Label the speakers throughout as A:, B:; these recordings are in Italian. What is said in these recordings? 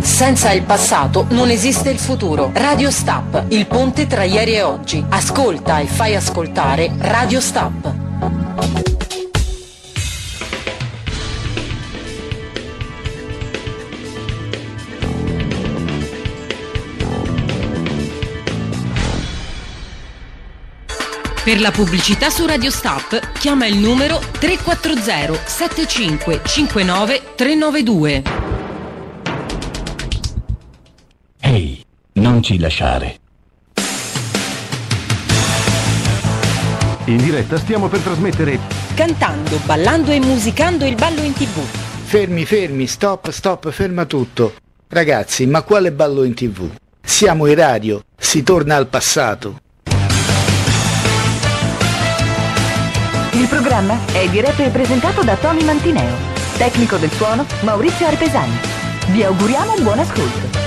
A: Senza il passato non esiste il futuro. Radio Stop, il ponte tra ieri e oggi. Ascolta e fai ascoltare Radio Stop. Per la pubblicità su Radio Stop chiama il numero 340 75 59 392.
B: Ehi, non ci lasciare.
C: In diretta stiamo per trasmettere
A: Cantando, ballando e musicando il ballo in tv.
D: Fermi, fermi, stop, stop, ferma tutto. Ragazzi, ma quale ballo in tv? Siamo in radio, si torna al passato.
E: Programma è diretto e presentato da Tony Mantineo. Tecnico del suono Maurizio Artesani. Vi auguriamo un buon ascolto.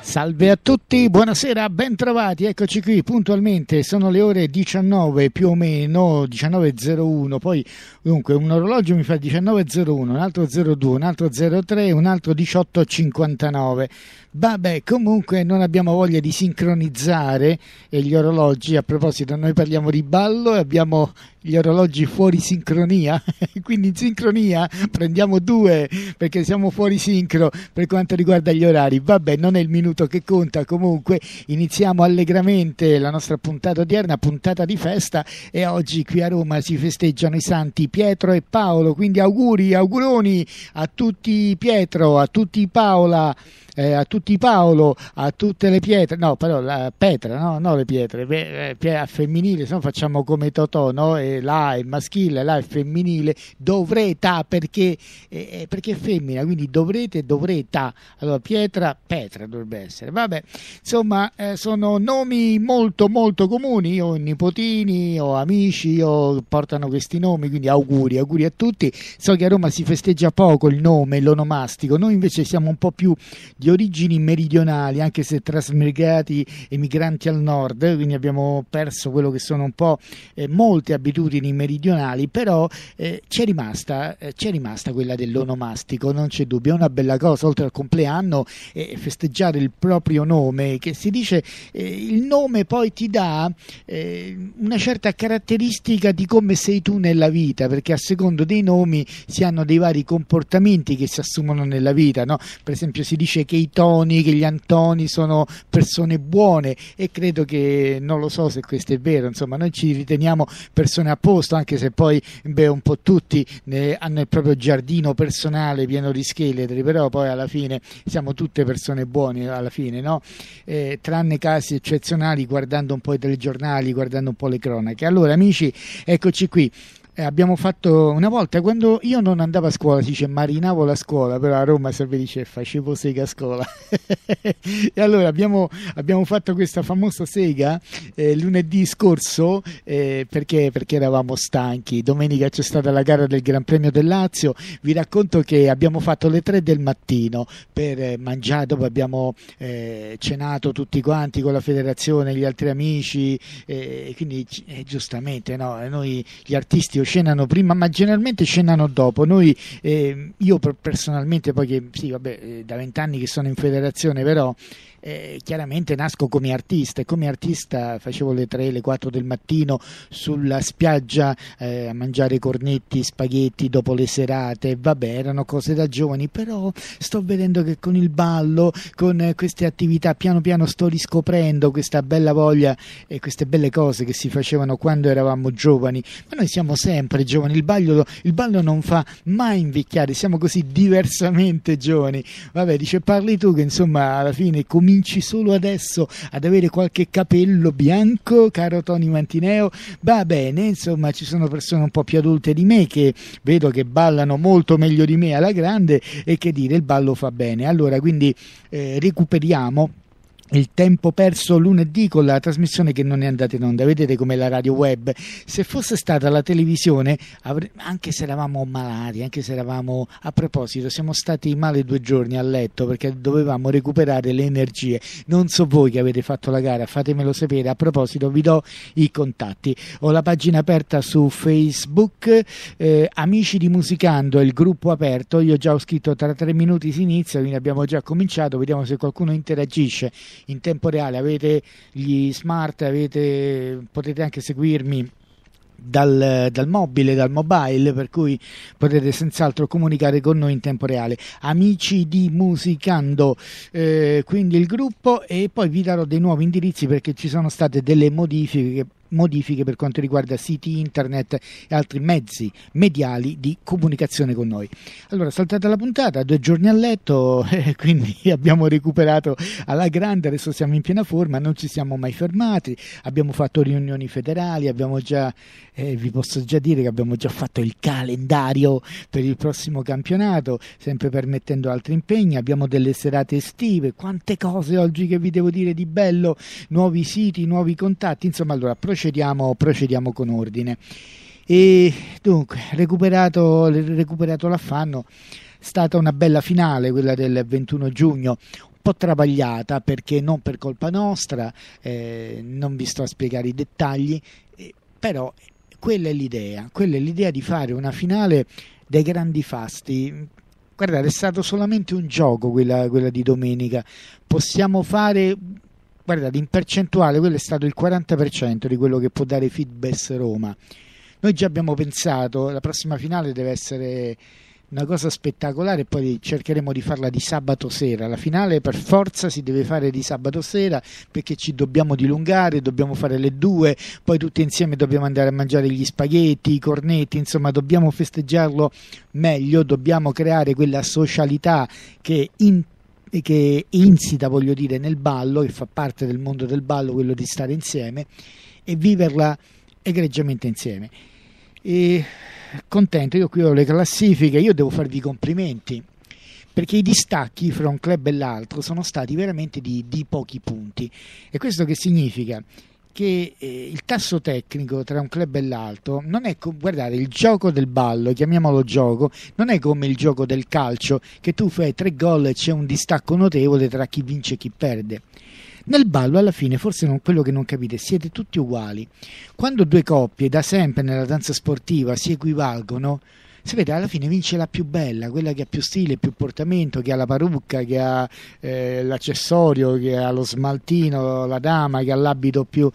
F: Salve a tutti, buonasera, bentrovati, eccoci qui puntualmente, sono le ore 19 più o meno, 19.01, poi dunque un orologio mi fa 19.01, un altro 02, un altro 03, un altro 18.59. Vabbè, comunque non abbiamo voglia di sincronizzare gli orologi, a proposito noi parliamo di ballo e abbiamo gli orologi fuori sincronia, quindi in sincronia prendiamo due perché siamo fuori sincro per quanto riguarda gli orari. Vabbè, non è il minuto che conta, comunque iniziamo allegramente la nostra puntata odierna, puntata di festa e oggi qui a Roma si festeggiano i santi Pietro e Paolo, quindi auguri, auguroni a tutti Pietro, a tutti Paola eh, a tutti Paolo, a tutte le pietre, no, però la Petra, no, no le pietre, eh, a femminile, se no facciamo come Totò, no? E là è maschile, là è femminile, dovreta perché, eh, perché è femmina, quindi dovrete, dovreta. Allora Pietra, Petra dovrebbe essere. Vabbè, insomma, eh, sono nomi molto molto comuni, io ho nipotini, ho amici, io portano questi nomi, quindi auguri, auguri a tutti. So che a Roma si festeggia poco il nome, l'onomastico, noi invece siamo un po' più di origini meridionali, anche se trasmigrati emigranti al nord, quindi abbiamo perso quello che sono un po' eh, molte abitudini meridionali, però eh, c'è, rimasta, eh, c'è rimasta quella dell'onomastico, non c'è dubbio, è una bella cosa, oltre al compleanno, festeggiare il proprio nome, che si dice eh, il nome poi ti dà eh, una certa caratteristica di come sei tu nella vita, perché a secondo dei nomi si hanno dei vari comportamenti che si assumono nella vita, no? per esempio si dice che i Toni, che gli Antoni sono persone buone e credo che non lo so se questo è vero, insomma noi ci riteniamo persone a posto anche se poi beh, un po' tutti ne, hanno il proprio giardino personale pieno di scheletri, però poi alla fine siamo tutte persone buone alla fine, no? eh, tranne casi eccezionali guardando un po' i telegiornali, guardando un po' le cronache. Allora amici, eccoci qui eh, abbiamo fatto una volta quando io non andavo a scuola, si dice marinavo la scuola, però a Roma si dice facevo sega a scuola. e allora abbiamo, abbiamo, fatto questa famosa sega eh, lunedì scorso eh, perché, perché, eravamo stanchi. Domenica c'è stata la gara del Gran Premio del Lazio. Vi racconto che abbiamo fatto le tre del mattino per eh, mangiare, dopo abbiamo eh, cenato tutti quanti con la federazione, gli altri amici, eh, quindi giustamente no, noi gli artisti cenano prima, ma generalmente cenano dopo. Noi, eh, io personalmente, poi che sì, vabbè, eh, da vent'anni che sono in federazione, però eh, chiaramente nasco come artista e come artista facevo le 3, le 4 del mattino sulla spiaggia eh, a mangiare cornetti, spaghetti dopo le serate, vabbè erano cose da giovani, però sto vedendo che con il ballo, con queste attività piano piano sto riscoprendo questa bella voglia e queste belle cose che si facevano quando eravamo giovani, ma noi siamo sempre giovani, il ballo, il ballo non fa mai invecchiare, siamo così diversamente giovani, vabbè dice parli tu che insomma alla fine cominci cominci solo adesso ad avere qualche capello bianco, caro Tony Mantineo, va bene, insomma ci sono persone un po' più adulte di me che vedo che ballano molto meglio di me alla grande e che dire il ballo fa bene. Allora quindi eh, recuperiamo il tempo perso lunedì con la trasmissione che non è andata in onda. Vedete come la radio web. Se fosse stata la televisione, anche se eravamo malati, anche se eravamo a proposito, siamo stati male due giorni a letto perché dovevamo recuperare le energie. Non so voi che avete fatto la gara, fatemelo sapere. A proposito, vi do i contatti. Ho la pagina aperta su Facebook, eh, Amici di Musicando, il gruppo aperto. Io già ho scritto tra tre minuti si inizia, quindi abbiamo già cominciato. Vediamo se qualcuno interagisce in tempo reale, avete gli smart, avete, potete anche seguirmi dal, dal, mobile, dal mobile, per cui potete senz'altro comunicare con noi in tempo reale. Amici di Musicando, eh, quindi il gruppo, e poi vi darò dei nuovi indirizzi perché ci sono state delle modifiche modifiche per quanto riguarda siti internet e altri mezzi mediali di comunicazione con noi. Allora, saltata la puntata, due giorni a letto, eh, quindi abbiamo recuperato alla grande, adesso siamo in piena forma, non ci siamo mai fermati, abbiamo fatto riunioni federali, abbiamo già, eh, vi posso già dire che abbiamo già fatto il calendario per il prossimo campionato, sempre permettendo altri impegni, abbiamo delle serate estive, quante cose oggi che vi devo dire di bello, nuovi siti, nuovi contatti, insomma, allora, procediamo, procediamo con ordine. E dunque, recuperato, recuperato l'affanno, è stata una bella finale quella del 21 giugno, un po' travagliata perché non per colpa nostra, eh, non vi sto a spiegare i dettagli, eh, però quella è l'idea, quella è l'idea di fare una finale dei grandi fasti. Guardate, è stato solamente un gioco quella, quella di domenica, possiamo fare guardate, in percentuale quello è stato il 40% di quello che può dare Feedbass Roma. Noi già abbiamo pensato, la prossima finale deve essere una cosa spettacolare poi cercheremo di farla di sabato sera. La finale per forza si deve fare di sabato sera perché ci dobbiamo dilungare, dobbiamo fare le due, poi tutti insieme dobbiamo andare a mangiare gli spaghetti, i cornetti, insomma dobbiamo festeggiarlo meglio, dobbiamo creare quella socialità che in che insita, voglio dire, nel ballo, che fa parte del mondo del ballo, quello di stare insieme e viverla egregiamente insieme. E contento, io qui ho le classifiche, io devo farvi i complimenti perché i distacchi fra un club e l'altro sono stati veramente di, di pochi punti. E questo che significa? Che eh, il tasso tecnico tra un club e l'altro non è come, guardate, il gioco del ballo, chiamiamolo gioco, non è come il gioco del calcio, che tu fai tre gol e c'è un distacco notevole tra chi vince e chi perde. Nel ballo, alla fine, forse non, quello che non capite, siete tutti uguali. Quando due coppie, da sempre nella danza sportiva, si equivalgono, sapete, alla fine vince la più bella, quella che ha più stile, più portamento, che ha la parrucca, che ha eh, l'accessorio, che ha lo smaltino, la dama, che ha l'abito più...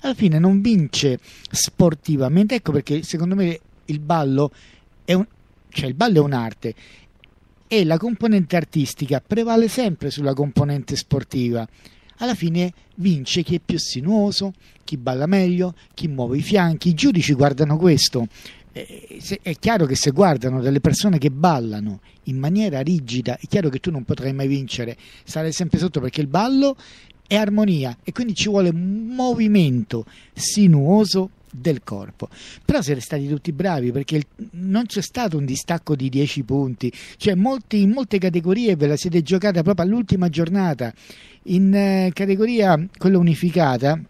F: Alla fine non vince sportivamente, ecco perché secondo me il ballo è, un, cioè il ballo è un'arte e la componente artistica prevale sempre sulla componente sportiva. Alla fine vince chi è più sinuoso, chi balla meglio, chi muove i fianchi. I giudici guardano questo è chiaro che se guardano delle persone che ballano in maniera rigida, è chiaro che tu non potrai mai vincere, sarai sempre sotto perché il ballo è armonia e quindi ci vuole movimento sinuoso del corpo. Però siete stati tutti bravi perché non c'è stato un distacco di 10 punti, cioè molti, in molte categorie ve la siete giocata proprio all'ultima giornata. In eh, categoria quella unificata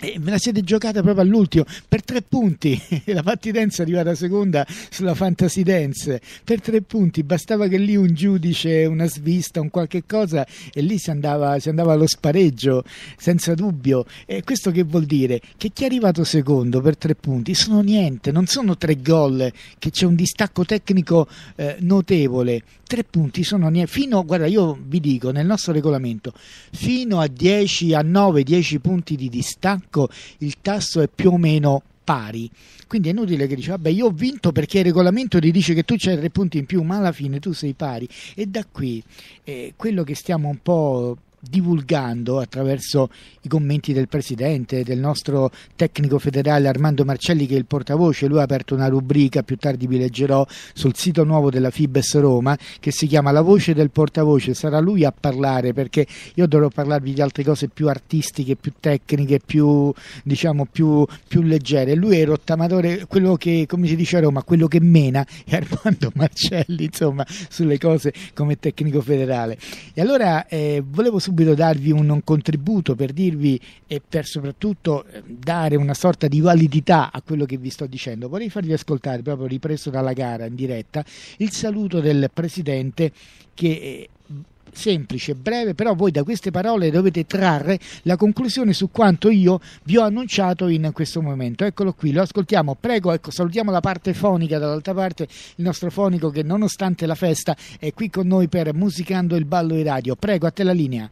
F: e ve la siete giocata proprio all'ultimo per tre punti. la Fatti Dance è arrivata seconda sulla Fantasy Dance per tre punti. Bastava che lì un giudice, una svista, un qualche cosa e lì si andava, si andava allo spareggio senza dubbio. E questo che vuol dire? Che chi è arrivato secondo per tre punti sono niente, non sono tre gol, che c'è un distacco tecnico eh, notevole. Tre punti sono niente. Fino, guarda, io vi dico nel nostro regolamento, fino a 10, a 9, 10 punti di distacco attacco il tasso è più o meno pari. Quindi è inutile che dici, vabbè, io ho vinto perché il regolamento ti dice che tu c'hai tre punti in più, ma alla fine tu sei pari. E da qui eh, quello che stiamo un po' divulgando attraverso i commenti del presidente, del nostro tecnico federale Armando Marcelli che è il portavoce, lui ha aperto una rubrica, più tardi vi leggerò sul sito nuovo della Fibes Roma che si chiama La voce del portavoce, sarà lui a parlare perché io dovrò parlarvi di altre cose più artistiche, più tecniche, più diciamo più, più leggere. Lui è il rottamatore, quello che come si dice a Roma, quello che mena è Armando Marcelli, insomma, sulle cose come tecnico federale. E allora eh, volevo subito darvi un, un contributo per dirvi e per soprattutto eh, dare una sorta di validità a quello che vi sto dicendo. Vorrei farvi ascoltare, proprio ripreso dalla gara in diretta, il saluto del presidente che eh, semplice, breve, però voi da queste parole dovete trarre la conclusione su quanto io vi ho annunciato in questo momento. Eccolo qui, lo ascoltiamo. Prego, ecco, salutiamo la parte fonica dall'altra parte, il nostro fonico che nonostante la festa è qui con noi per Musicando il ballo e radio. Prego, a te la linea.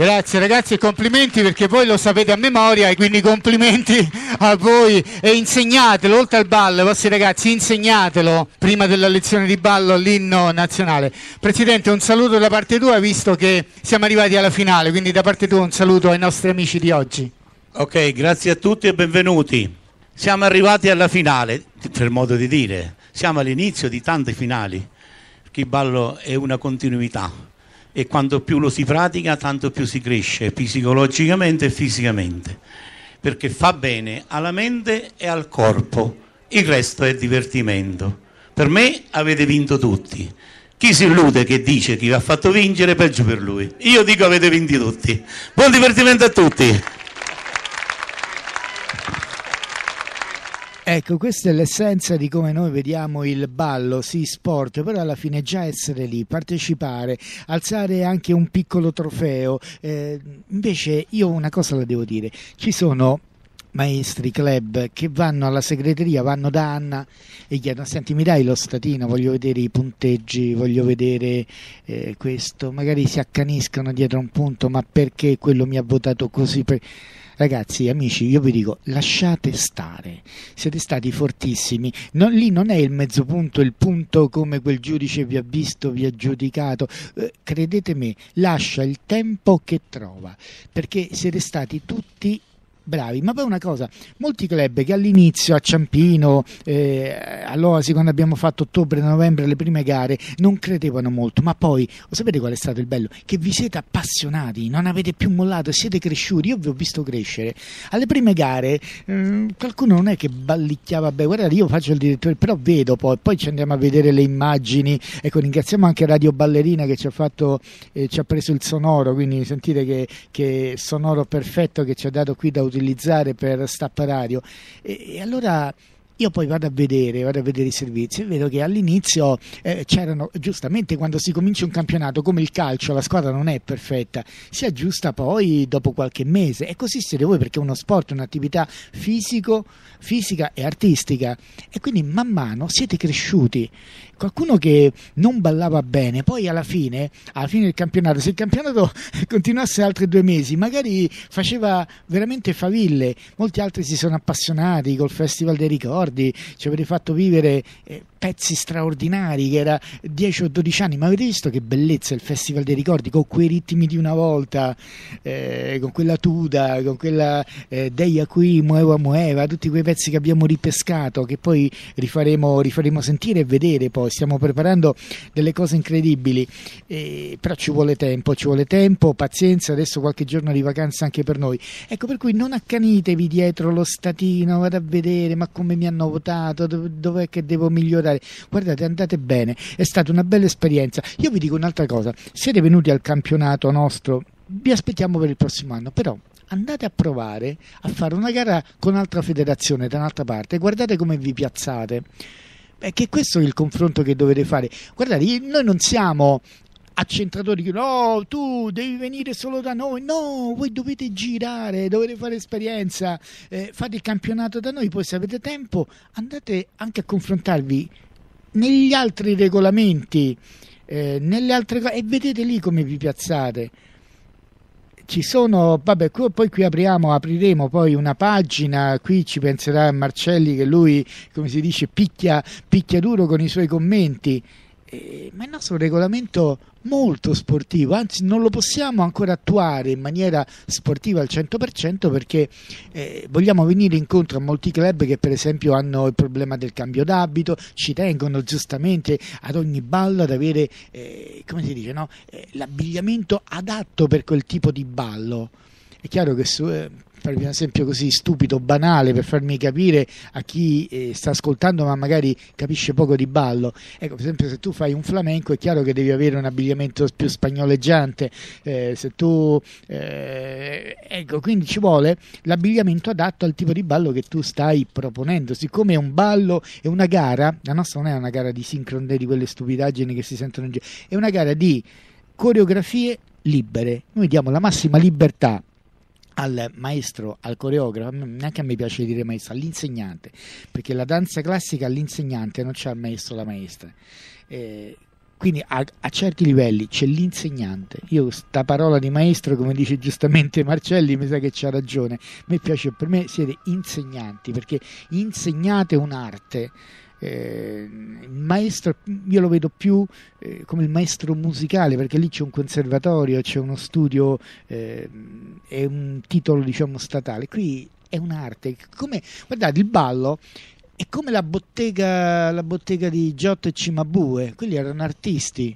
F: Grazie ragazzi e complimenti perché voi lo sapete a memoria e quindi complimenti a voi e insegnatelo, oltre al ballo, ai vostri ragazzi, insegnatelo prima della lezione di ballo l'inno nazionale. Presidente, un saluto da parte tua visto che siamo arrivati alla finale, quindi da parte tua un saluto ai nostri amici di oggi.
G: Ok, grazie a tutti e benvenuti. Siamo arrivati alla finale, per modo di dire, siamo all'inizio di tante finali, perché il ballo è una continuità e quanto più lo si pratica tanto più si cresce psicologicamente e fisicamente. Perché fa bene alla mente e al corpo. Il resto è divertimento. Per me avete vinto tutti. Chi si illude che dice chi vi ha fatto vincere peggio per lui. Io dico avete vinto tutti. Buon divertimento a tutti
F: Ecco, questa è l'essenza di come noi vediamo il ballo, sì, sport, però alla fine già essere lì, partecipare, alzare anche un piccolo trofeo. Eh, invece io una cosa la devo dire, ci sono maestri, club che vanno alla segreteria, vanno da Anna e chiedono senti mi dai lo statino, voglio vedere i punteggi, voglio vedere eh, questo, magari si accaniscono dietro un punto ma perché quello mi ha votato così? Per... Ragazzi, amici, io vi dico, lasciate stare, siete stati fortissimi, non, lì non è il mezzo punto, il punto come quel giudice vi ha visto, vi ha giudicato, eh, credete me, lascia il tempo che trova, perché siete stati tutti bravi. Ma poi una cosa, molti club che all'inizio a Ciampino, eh, all'Oasi, quando abbiamo fatto ottobre-novembre le prime gare, non credevano molto, ma poi, sapete qual è stato il bello? Che vi siete appassionati, non avete più mollato, siete cresciuti, io vi ho visto crescere. Alle prime gare eh, qualcuno non è che ballicchiava, beh, guardate, io faccio il direttore, però vedo poi, poi ci andiamo a vedere le immagini, ecco, ringraziamo anche Radio Ballerina che ci ha fatto, eh, ci ha preso il sonoro, quindi sentite che, che sonoro perfetto che ci ha dato qui da utilizzare utilizzare per stapparario e, e allora io poi vado a vedere, vado a vedere i servizi e vedo che all'inizio eh, c'erano, giustamente quando si comincia un campionato come il calcio, la squadra non è perfetta, si aggiusta poi dopo qualche mese. E così siete voi perché è uno sport, un'attività fisico, fisica e artistica. E quindi man mano siete cresciuti qualcuno che non ballava bene, poi alla fine, alla fine del campionato, se il campionato continuasse altri due mesi, magari faceva veramente faville, molti altri si sono appassionati col Festival dei Ricordi, ci avete fatto vivere eh, pezzi straordinari che era 10 o 12 anni, ma avete visto che bellezza il Festival dei Ricordi con quei ritmi di una volta, eh, con quella tuda, con quella eh, Deia qui, Mueva Mueva, tutti quei pezzi che abbiamo ripescato, che poi rifaremo, rifaremo sentire e vedere poi, stiamo preparando delle cose incredibili, eh, però ci vuole tempo, ci vuole tempo, pazienza, adesso qualche giorno di vacanza anche per noi. Ecco, per cui non accanitevi dietro lo statino, vado a vedere ma come mi hanno votato, dov- dov'è che devo migliorare guardate, guardate, andate bene, è stata una bella esperienza. Io vi dico un'altra cosa, siete venuti al campionato nostro, vi aspettiamo per il prossimo anno, però andate a provare a fare una gara con un'altra federazione da un'altra parte, guardate come vi piazzate. Perché questo è il confronto che dovete fare. Guardate, noi non siamo accentratori no, tu devi venire solo da noi, no, voi dovete girare, dovete fare esperienza, eh, fate il campionato da noi, poi se avete tempo andate anche a confrontarvi negli altri regolamenti, eh, nelle altre cose e vedete lì come vi piazzate. Ci sono, vabbè, poi qui apriamo, apriremo poi una pagina, qui ci penserà Marcelli che lui, come si dice, picchia, picchia duro con i suoi commenti eh, ma il nostro regolamento molto sportivo, anzi non lo possiamo ancora attuare in maniera sportiva al 100% perché eh, vogliamo venire incontro a molti club che per esempio hanno il problema del cambio d'abito, ci tengono giustamente ad ogni ballo ad avere eh, come si dice, no? Eh, l'abbigliamento adatto per quel tipo di ballo. È chiaro che su, eh, farvi un esempio così stupido, banale, per farmi capire a chi eh, sta ascoltando ma magari capisce poco di ballo. Ecco, per esempio se tu fai un flamenco è chiaro che devi avere un abbigliamento più spagnoleggiante, eh, se tu... Eh, ecco, quindi ci vuole l'abbigliamento adatto al tipo di ballo che tu stai proponendo. Siccome è un ballo, è una gara, la nostra non è una gara di sincronde, di quelle stupidaggini che si sentono in giro, è una gara di coreografie libere. Noi diamo la massima libertà al maestro, al coreografo, neanche a me piace dire maestro, all'insegnante, perché la danza classica all'insegnante non c'è il maestro o la maestra. Eh, quindi a, a, certi livelli c'è l'insegnante. Io sta parola di maestro, come dice giustamente Marcelli, mi sa che c'ha ragione. A me piace, per me siete insegnanti, perché insegnate un'arte eh, il maestro io lo vedo più eh, come il maestro musicale perché lì c'è un conservatorio, c'è uno studio, eh, è un titolo diciamo statale. Qui è un'arte. Come, guardate, il ballo è come la bottega, la bottega di Giotto e Cimabue, quelli erano artisti,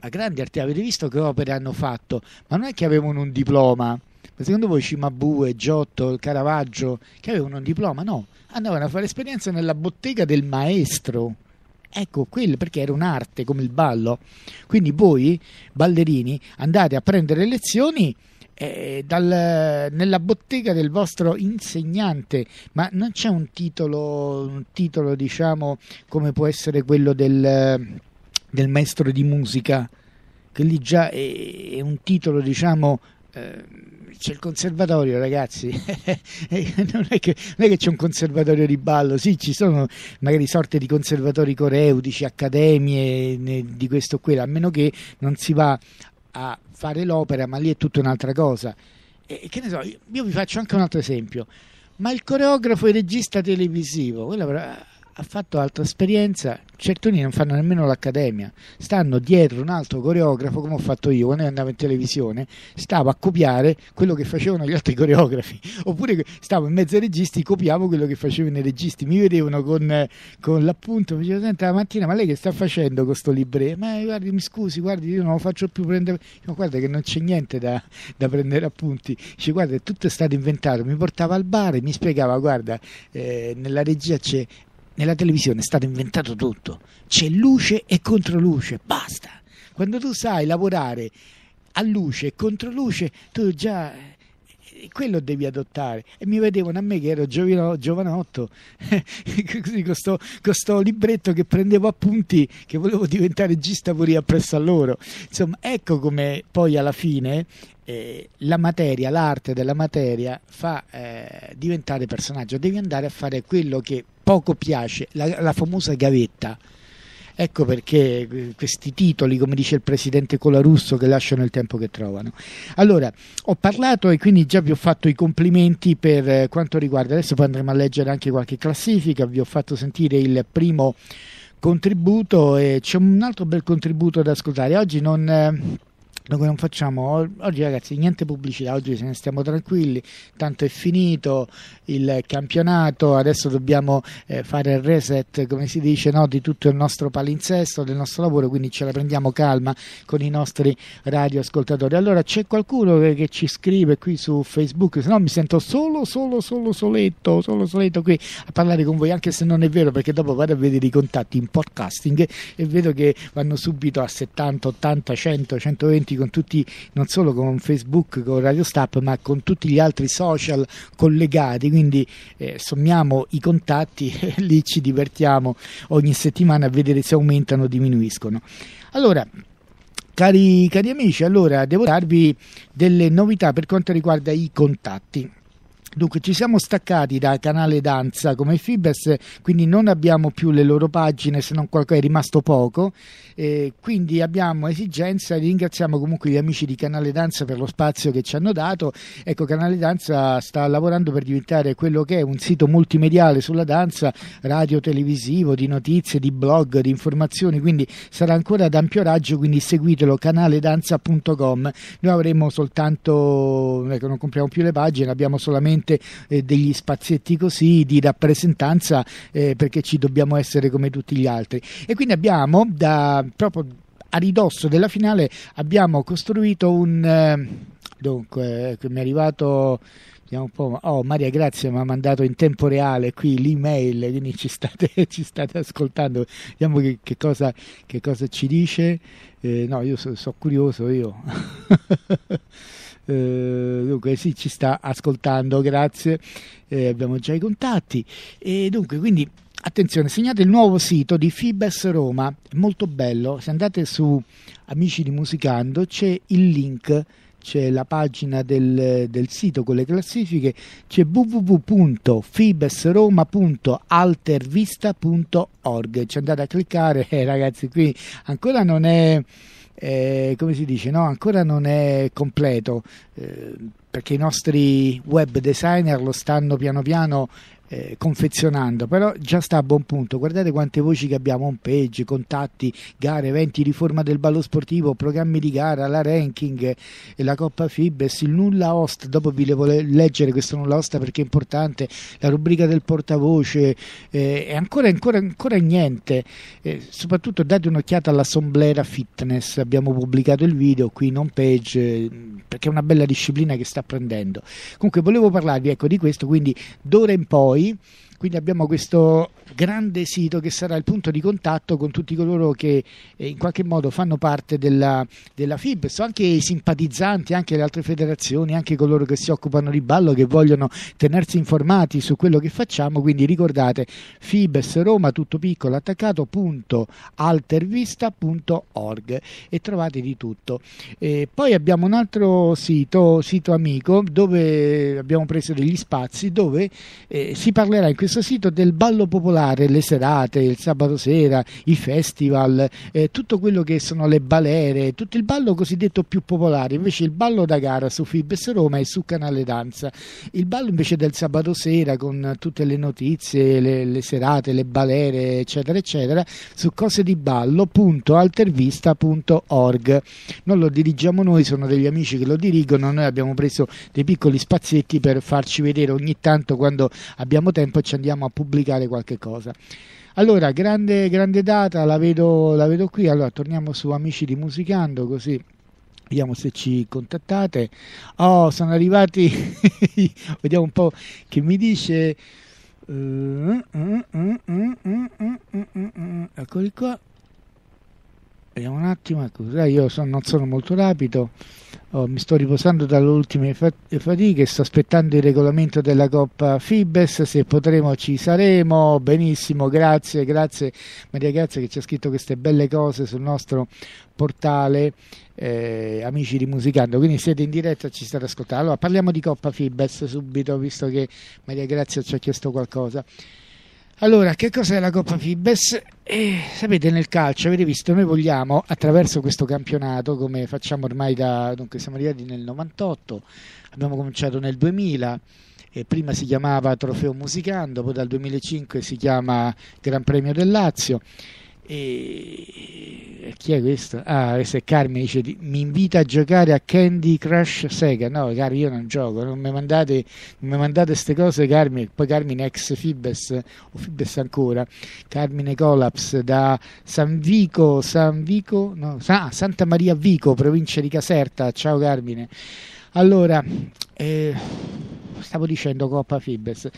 F: ma grandi artisti, avete visto che opere hanno fatto, ma non è che avevano un diploma. Secondo voi Cimabue, Giotto, Caravaggio, che avevano un diploma? No, andavano a fare esperienza nella bottega del maestro. Ecco, quello perché era un'arte come il ballo. Quindi voi, ballerini, andate a prendere lezioni eh, dal, nella bottega del vostro insegnante, ma non c'è un titolo, un titolo diciamo, come può essere quello del, del maestro di musica, che lì già è, è un titolo, diciamo, c'è il conservatorio, ragazzi. non, è che, non, è che, c'è un conservatorio di ballo, sì, ci sono magari sorte di conservatori coreutici, accademie di questo o quello, a meno che non si va a fare l'opera, ma lì è tutta un'altra cosa. E, che ne so, io vi faccio anche un altro esempio. Ma il coreografo e regista televisivo, quello ha fatto altra esperienza, certuni non fanno nemmeno l'accademia, stanno dietro un altro coreografo come ho fatto io quando andavo in televisione, stavo a copiare quello che facevano gli altri coreografi, oppure stavo in mezzo ai registi, copiavo quello che facevano i registi, mi vedevano con, con l'appunto, mi dicevano senta la mattina ma lei che sta facendo con questo libretto? Ma guardi mi scusi, guardi io non lo faccio più prendere, no, guarda che non c'è niente da, da prendere appunti, dice guarda tutto è stato inventato, mi portava al bar e mi spiegava guarda eh, nella regia c'è nella televisione è stato inventato tutto, c'è luce e controluce, basta. Quando tu sai lavorare a luce e controluce, tu già eh, quello devi adottare. E mi vedevano a me che ero giovino, giovanotto, così con questo libretto che prendevo appunti, che volevo diventare regista pure appresso a loro. Insomma, ecco come poi alla fine eh, la materia, l'arte della materia fa eh, diventare personaggio. Devi andare a fare quello che poco piace, la, la famosa gavetta. Ecco perché eh, questi titoli, come dice il presidente Colarusso, che lasciano il tempo che trovano. Allora, ho parlato e quindi già vi ho fatto i complimenti per eh, quanto riguarda, adesso poi andremo a leggere anche qualche classifica, vi ho fatto sentire il primo contributo e c'è un altro bel contributo da ascoltare. Oggi non noi non facciamo oggi ragazzi niente pubblicità oggi se ne stiamo tranquilli tanto è finito il campionato adesso dobbiamo eh, fare il reset come si dice no, di tutto il nostro palinsesto del nostro lavoro quindi ce la prendiamo calma con i nostri radioascoltatori. Allora c'è qualcuno che, che ci scrive qui su facebook? Se no mi sento solo solo solo soletto solo soletto qui a parlare con voi anche se non è vero perché dopo vado a vedere i contatti in podcasting e vedo che vanno subito a 70 80 100 120 tutti, con tutti, non solo con Facebook, con Radio Stap, ma con tutti gli altri social collegati, quindi eh, sommiamo i contatti e lì ci divertiamo ogni settimana a vedere se aumentano o diminuiscono. Allora, cari, cari amici, allora devo darvi delle novità per quanto riguarda i contatti. Dunque ci siamo staccati da canale danza come Fibes, quindi non abbiamo più le loro pagine, se non qualcosa è rimasto poco, eh, quindi abbiamo esigenza, ringraziamo comunque gli amici di Canale Danza per lo spazio che ci hanno dato. Ecco, Canale Danza sta lavorando per diventare quello che è un sito multimediale sulla danza, radio, televisivo, di notizie, di blog, di informazioni, quindi sarà ancora ad ampio raggio, quindi seguitelo canaledanza.com. Noi avremo soltanto, ecco, non compriamo più le pagine, abbiamo solamente solamente eh, degli spazietti così di rappresentanza eh, perché ci dobbiamo essere come tutti gli altri. E quindi abbiamo da proprio a ridosso della finale abbiamo costruito un eh, dunque ecco, mi è arrivato un po'. Oh, Maria Grazia mi ha mandato in tempo reale qui l'email, quindi ci state, ci state ascoltando. Vediamo che, che, cosa, che cosa, ci dice. Eh, no, io sono so curioso, io. Eh, dunque sì, ci sta ascoltando, grazie. Eh, abbiamo già i contatti. E dunque, quindi attenzione, segnate il nuovo sito di Fibes Roma, è molto bello. Se andate su Amici di Musicando c'è il link c'è la pagina del, del, sito con le classifiche, c'è www.fibesroma.altervista.org, ci andate a cliccare, eh, ragazzi qui ancora non è eh, come si dice, no? ancora non è completo eh, perché i nostri web designer lo stanno piano piano eh, confezionando, però già sta a buon punto. Guardate quante voci che abbiamo: home page, contatti, gare, eventi, riforma del ballo sportivo, programmi di gara, la ranking, e la Coppa Fibes, il nulla host. Dopo vi devo leggere questo nulla host perché è importante. La rubrica del portavoce eh, e ancora, ancora, ancora niente. Eh, soprattutto date un'occhiata all'Assemblea Fitness. Abbiamo pubblicato il video qui in home page eh, perché è una bella disciplina che sta prendendo. Comunque, volevo parlarvi ecco, di questo. Quindi, d'ora in poi ahí quindi abbiamo questo grande sito che sarà il punto di contatto con tutti coloro che eh, in qualche modo fanno parte della, della FIBS, anche i simpatizzanti, anche le altre federazioni, anche coloro che si occupano di ballo, che vogliono tenersi informati su quello che facciamo. Quindi ricordate FIBS Roma, tutto piccolo, attaccato, punto, altervista.org e trovate di tutto. E poi abbiamo un altro sito, sito amico, dove abbiamo preso degli spazi dove eh, si parlerà in questo sito del ballo popolare le serate, il sabato sera, i festival, eh, tutto quello che sono le balere, tutto il ballo cosiddetto più popolare. Invece il ballo da gara su Fibes Roma è su Canale Danza. Il ballo invece del sabato sera con tutte le notizie, le, le serate, le balere, eccetera, eccetera, su cose di ballo.altervista.org. Non lo dirigiamo noi, sono degli amici che lo dirigono, noi abbiamo preso dei piccoli spazietti per farci vedere ogni tanto quando abbiamo tempo e ci andiamo a pubblicare qualche cosa. Allora, grande, grande data, la vedo, la vedo qui. Allora, torniamo su Amici di Musicando, così vediamo se ci contattate. Oh, sono arrivati, vediamo un po' che mi dice. Eccoli qua. Vediamo un attimo, ecco, io sono, non sono molto rapido. Oh, mi sto riposando dalle ultime fatiche, sto aspettando il regolamento della Coppa Fibes, se potremo ci saremo, benissimo, grazie, grazie Maria Grazia che ci ha scritto queste belle cose sul nostro portale eh, Amici di Musicando, quindi siete in diretta ci state ascoltando. Allora parliamo di Coppa Fibes subito, visto che Maria Grazia ci ha chiesto qualcosa. Allora, che cos'è la Coppa Fibes? Eh, sapete, nel calcio, avete visto, noi vogliamo, attraverso questo campionato, come facciamo ormai da... dunque siamo arrivati nel 98, abbiamo cominciato nel 2000, e prima si chiamava Trofeo Musicando, poi dal 2005 si chiama Gran Premio del Lazio e chi è questo? Ah, questo è Carmine, dice mi invita a giocare a Candy Crush Sega. No, cari, io non gioco, non mi mandate queste cose, Carmine. Poi Carmine ex Fibes o Fibes ancora, Carmine Collapse da San Vico, San Vico, no, ah, Santa Maria Vico, provincia di Caserta. Ciao Carmine. Allora, eh, stavo dicendo Coppa Fibes.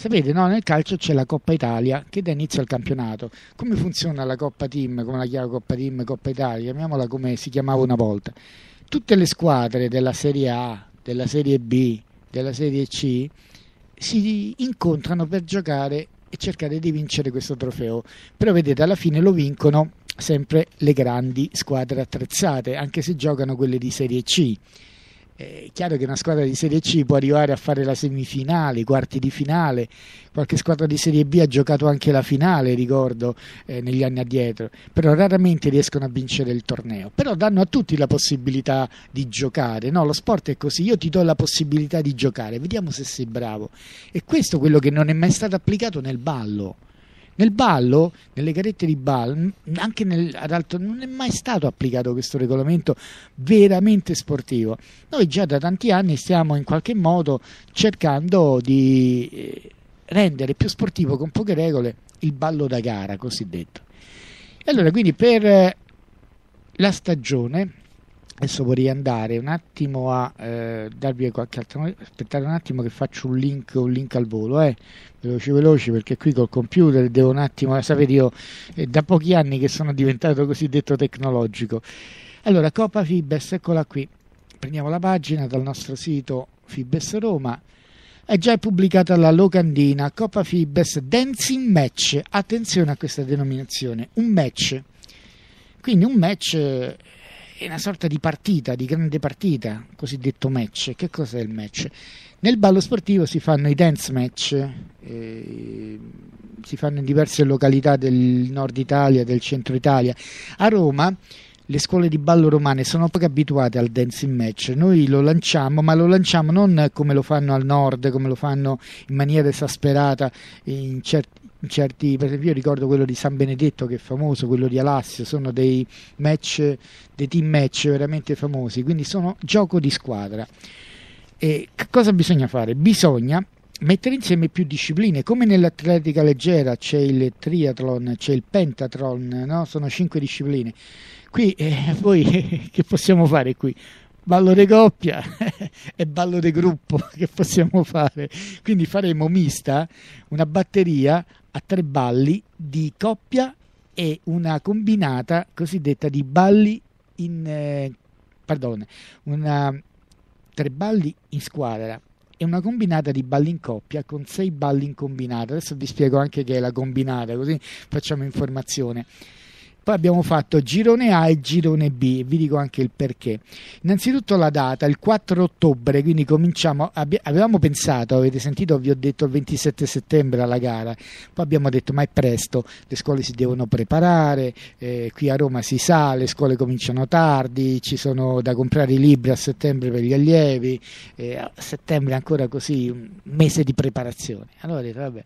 F: Sapete, no? nel calcio c'è la Coppa Italia che dà inizio al campionato. Come funziona la Coppa Team, come la chiama Coppa Team, Coppa Italia, chiamiamola come si chiamava una volta. Tutte le squadre della Serie A, della Serie B, della Serie C si incontrano per giocare e cercare di vincere questo trofeo. Però vedete, alla fine lo vincono sempre le grandi squadre attrezzate, anche se giocano quelle di Serie C è chiaro che una squadra di Serie C può arrivare a fare la semifinale, i quarti di finale, qualche squadra di Serie B ha giocato anche la finale, ricordo, eh, negli anni addietro, però raramente riescono a vincere il torneo, però danno a tutti la possibilità di giocare, no? lo sport è così, io ti do la possibilità di giocare, vediamo se sei bravo, e questo è quello che non è mai stato applicato nel ballo nel ballo, nelle garette di ballo, anche nel, ad alto, non è mai stato applicato questo regolamento veramente sportivo. Noi già da tanti anni stiamo in qualche modo cercando di eh, rendere più sportivo con poche regole il ballo da gara cosiddetto. E allora quindi per la stagione Adesso vorrei andare un attimo a eh, darvi qualche altro. Aspettate un attimo che faccio un link, un link al volo, eh. veloci veloci perché qui col computer devo un attimo. Sapete, io è da pochi anni che sono diventato cosiddetto tecnologico. Allora, Coppa Fibes, eccola qui. Prendiamo la pagina dal nostro sito Fibes Roma. È già pubblicata la locandina Coppa Fibes Dancing Match. Attenzione a questa denominazione, un match. Quindi un match è una sorta di partita, di grande partita, cosiddetto match. Che cos'è il match? Nel ballo sportivo si fanno i dance match, eh, si fanno in diverse località del nord Italia, del centro Italia. A Roma le scuole di ballo romane sono poco abituate al dancing match. Noi lo lanciamo, ma lo lanciamo non come lo fanno al nord, come lo fanno in maniera esasperata in certi certi, per esempio io ricordo quello di San Benedetto che è famoso, quello di Alassio, sono dei match, dei team match veramente famosi, quindi sono gioco di squadra. E cosa bisogna fare? Bisogna mettere insieme più discipline, come nell'atletica leggera c'è il triathlon, c'è il pentathlon, no? sono cinque discipline. Qui eh, poi che possiamo fare qui? ballo di coppia e ballo di gruppo che possiamo fare. Quindi faremo mista una batteria a tre balli di coppia e una combinata cosiddetta di balli in eh, pardon, una tre balli in squadra e una combinata di balli in coppia con sei balli in combinata. Adesso vi spiego anche che è la combinata, così facciamo informazione. Poi abbiamo fatto girone A e girone B, vi dico anche il perché. Innanzitutto la data, il 4 ottobre, quindi cominciamo, avevamo pensato, avete sentito, vi ho detto il 27 settembre alla gara, poi abbiamo detto ma è presto, le scuole si devono preparare, eh, qui a Roma si sa, le scuole cominciano tardi, ci sono da comprare i libri a settembre per gli allievi, eh, a settembre ancora così, un mese di preparazione. Allora vabbè,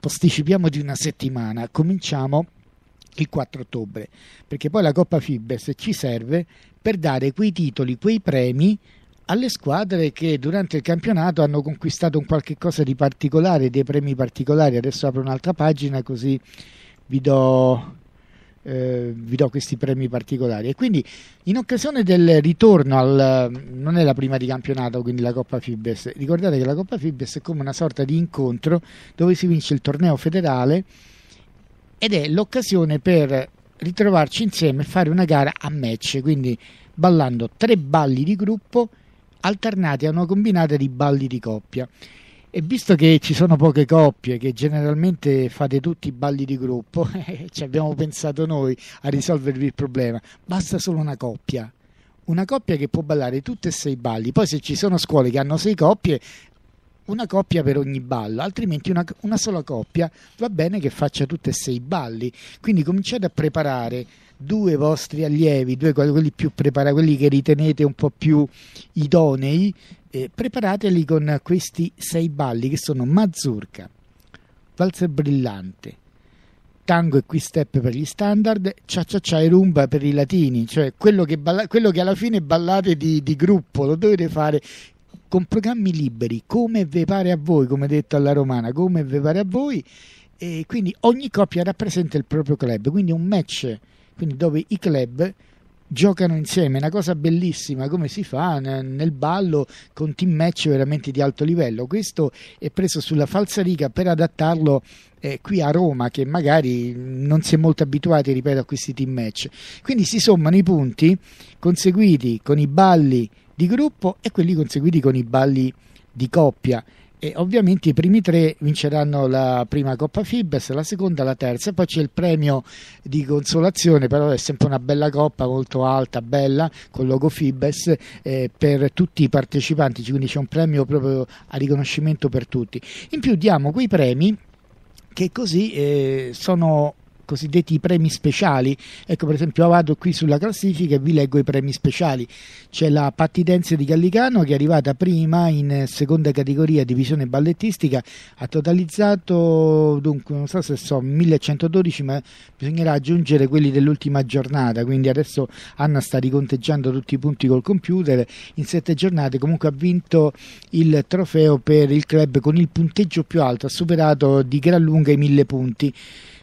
F: posticipiamo di una settimana, cominciamo il 4 ottobre, perché poi la Coppa Fibes ci serve per dare quei titoli, quei premi alle squadre che durante il campionato hanno conquistato un qualche cosa di particolare, dei premi particolari. Adesso apro un'altra pagina così vi do, eh, vi do questi premi particolari. E quindi in occasione del ritorno al... non è la prima di campionato, quindi la Coppa Fibes, ricordate che la Coppa Fibes è come una sorta di incontro dove si vince il torneo federale ed è l'occasione per ritrovarci insieme e fare una gara a match, quindi ballando tre balli di gruppo alternati a una combinata di balli di coppia. E visto che ci sono poche coppie, che generalmente fate tutti i balli di gruppo, ci abbiamo pensato noi a risolvervi il problema. Basta solo una coppia. Una coppia che può ballare tutte e sei balli. Poi se ci sono scuole che hanno sei coppie, una coppia per ogni ballo, altrimenti una, una, sola coppia va bene che faccia tutte e sei i balli. Quindi cominciate a preparare due vostri allievi, due quelli più preparati, quelli che ritenete un po' più idonei, eh, preparateli con questi sei balli che sono mazurka, valzer brillante, tango e qui step per gli standard, cia cia cia e rumba per i latini, cioè quello che, balla, quello che alla fine ballate di, di, gruppo, lo dovete fare con programmi liberi, come ve pare a voi, come detto alla romana, come ve pare a voi, e quindi ogni coppia rappresenta il proprio club, quindi un match, quindi dove i club giocano insieme, una cosa bellissima come si fa nel ballo con team match veramente di alto livello. Questo è preso sulla falsariga per adattarlo eh, qui a Roma che magari non si è molto abituati, ripeto, a questi team match. Quindi si sommano i punti conseguiti con i balli di gruppo e quelli conseguiti con i balli di coppia. E ovviamente i primi tre vinceranno la prima Coppa Fibes, la seconda, la terza, poi c'è il premio di consolazione, però è sempre una bella coppa molto alta, bella, con logo Fibes eh, per tutti i partecipanti, quindi c'è un premio proprio a riconoscimento per tutti. In più diamo quei premi che così eh, sono cosiddetti premi speciali. Ecco, per esempio, vado qui sulla classifica e vi leggo i premi speciali. C'è la Patti Dance di Gallicano che è arrivata prima in seconda categoria divisione ballettistica, ha totalizzato, dunque, non so se so, 1112, ma bisognerà aggiungere quelli dell'ultima giornata, quindi adesso Anna sta riconteggiando tutti i punti col computer. In sette giornate comunque ha vinto il trofeo per il club con il punteggio più alto, ha superato di gran lunga i mille punti.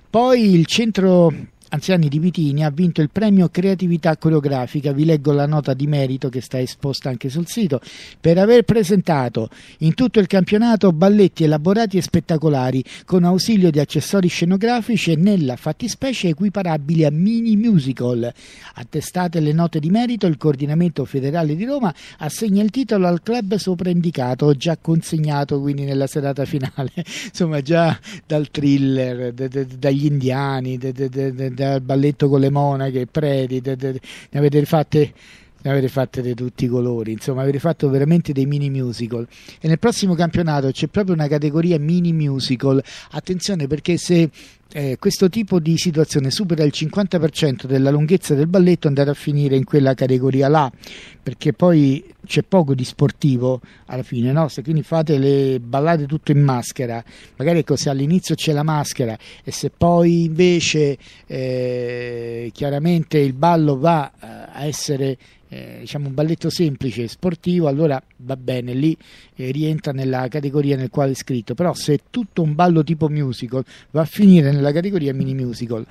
F: Poi il centro Anziani di Vitini ha vinto il premio Creatività Coreografica, vi leggo la nota di merito che sta esposta anche sul sito, per aver presentato in tutto il campionato balletti elaborati e spettacolari con ausilio di accessori scenografici e nella fattispecie equiparabili a mini musical. Attestate le note di merito, il coordinamento federale di Roma assegna il titolo al club sopra-indicato, già consegnato quindi nella serata finale, insomma già dal thriller, dagli indiani, de, dal balletto con le monache, predi, de, de, ne avete fatte ne avete fatte di tutti i colori, insomma avete fatto veramente dei mini musical. E nel prossimo campionato c'è proprio una categoria mini musical, attenzione perché se eh, questo tipo di situazione supera il 50% della lunghezza del balletto andare a finire in quella categoria là perché poi c'è poco di sportivo alla fine no? se quindi fate le ballate tutto in maschera magari ecco se all'inizio c'è la maschera e se poi invece eh, chiaramente il ballo va eh, a essere eh, diciamo un balletto semplice sportivo allora va bene lì eh, rientra nella categoria nel quale è scritto però se è tutto un ballo tipo musical va a finire nella categoria mini musical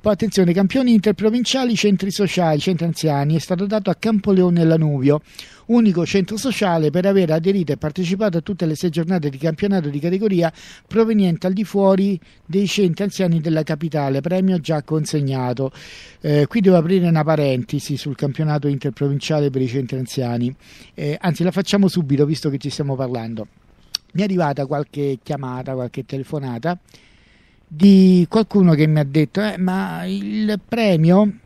F: poi attenzione campioni interprovinciali centri sociali centri anziani è stato dato a Campoleone Lanuvio unico centro sociale per aver aderito e partecipato a tutte le sei giornate di campionato di categoria proveniente al di fuori dei centri anziani della capitale, premio già consegnato. Eh, qui devo aprire una parentesi sul campionato interprovinciale per i centri anziani, eh, anzi la facciamo subito visto che ci stiamo parlando. Mi è arrivata qualche chiamata, qualche telefonata di qualcuno che mi ha detto eh, ma il premio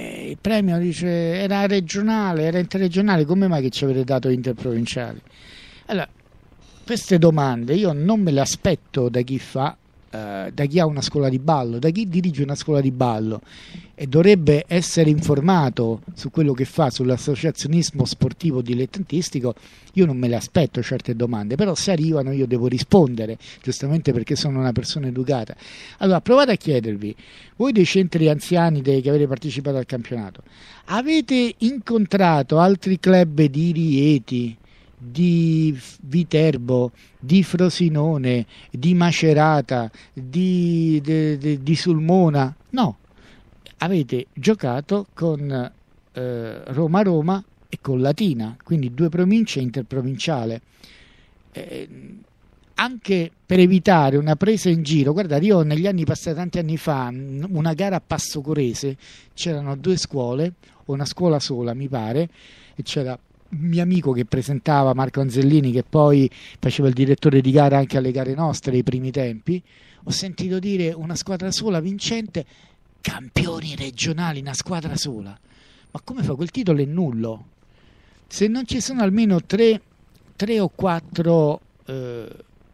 F: il premio dice era regionale, era interregionale, come mai che ci avete dato interprovinciali? Allora, queste domande io non me le aspetto da chi fa eh, da chi ha una scuola di ballo, da chi dirige una scuola di ballo e dovrebbe essere informato su quello che fa sull'associazionismo sportivo dilettantistico, io non me le aspetto certe domande, però se arrivano io devo rispondere, giustamente perché sono una persona educata. Allora provate a chiedervi, voi dei centri anziani che avete partecipato al campionato, avete incontrato altri club di Rieti? Di Viterbo, di Frosinone, di Macerata, di, de, de, di Sulmona. No, avete giocato con eh, Roma-Roma e con Latina, quindi due province interprovinciale. Eh, anche per evitare una presa in giro, guardate, io negli anni passati, tanti anni fa, una gara a Passo Corese, c'erano due scuole, una scuola sola mi pare, e c'era mio amico che presentava Marco Anzellini, che poi faceva il direttore di gara anche alle gare nostre ai primi tempi, ho sentito dire una squadra sola vincente, campioni regionali, una squadra sola. Ma come fa? Quel titolo è nullo. Se non ci sono almeno tre, tre o quattro eh,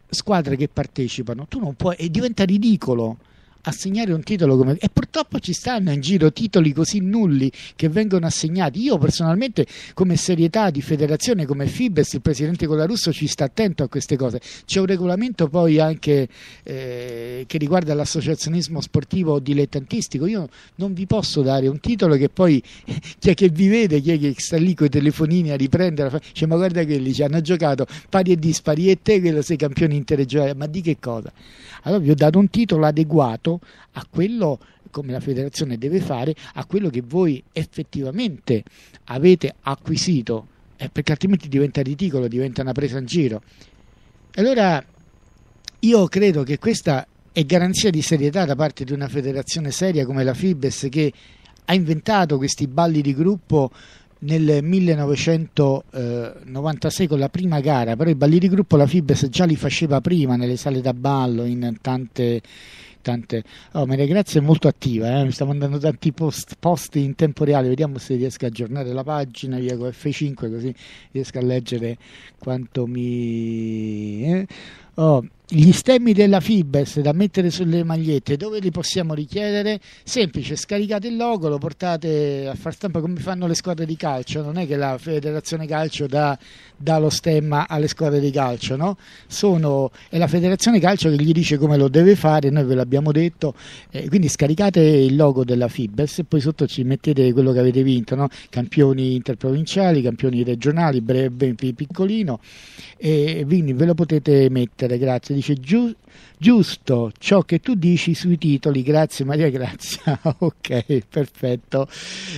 F: squadre che partecipano, tu non puoi, e diventa ridicolo assegnare un titolo come... E purtroppo ci stanno in giro titoli così nulli che vengono assegnati. Io personalmente come serietà di federazione, come Fibes, il presidente Colarusso ci sta attento a queste cose. C'è un regolamento poi anche eh, che riguarda l'associazionismo sportivo dilettantistico. Io non vi posso dare un titolo che poi chi è che vi vede, chi è che sta lì con i telefonini a riprendere, dice ma guarda quelli ci hanno giocato pari e dispari e te quello sei campione interregionale, ma di che cosa? Allora vi ho dato un titolo adeguato a quello come la federazione deve fare, a quello che voi effettivamente avete acquisito, eh, perché altrimenti diventa ridicolo, diventa una presa in giro. Allora io credo che questa è garanzia di serietà da parte di una federazione seria come la Fibes che ha inventato questi balli di gruppo nel 1996 con la prima gara, però i balli di gruppo la Fibes già li faceva prima nelle sale da ballo in tante tante oh, Maria Grazia è molto attiva eh? mi sta mandando tanti post, post, in tempo reale vediamo se riesco a aggiornare la pagina via con F5 così riesco a leggere quanto mi eh? Oh, gli stemmi della Fibes da mettere sulle magliette, dove li possiamo richiedere? Semplice, scaricate il logo, lo portate a far stampa come fanno le squadre di calcio, non è che la federazione calcio dà, dà lo stemma alle squadre di calcio, no? Sono, è la federazione calcio che gli dice come lo deve fare, noi ve l'abbiamo detto, eh, quindi scaricate il logo della Fibes e poi sotto ci mettete quello che avete vinto, no? campioni interprovinciali, campioni regionali, breve, piccolino, e quindi ve lo potete mettere trasmettere, grazie. Dice giu- giusto ciò che tu dici sui titoli, grazie Maria Grazia. ok, perfetto.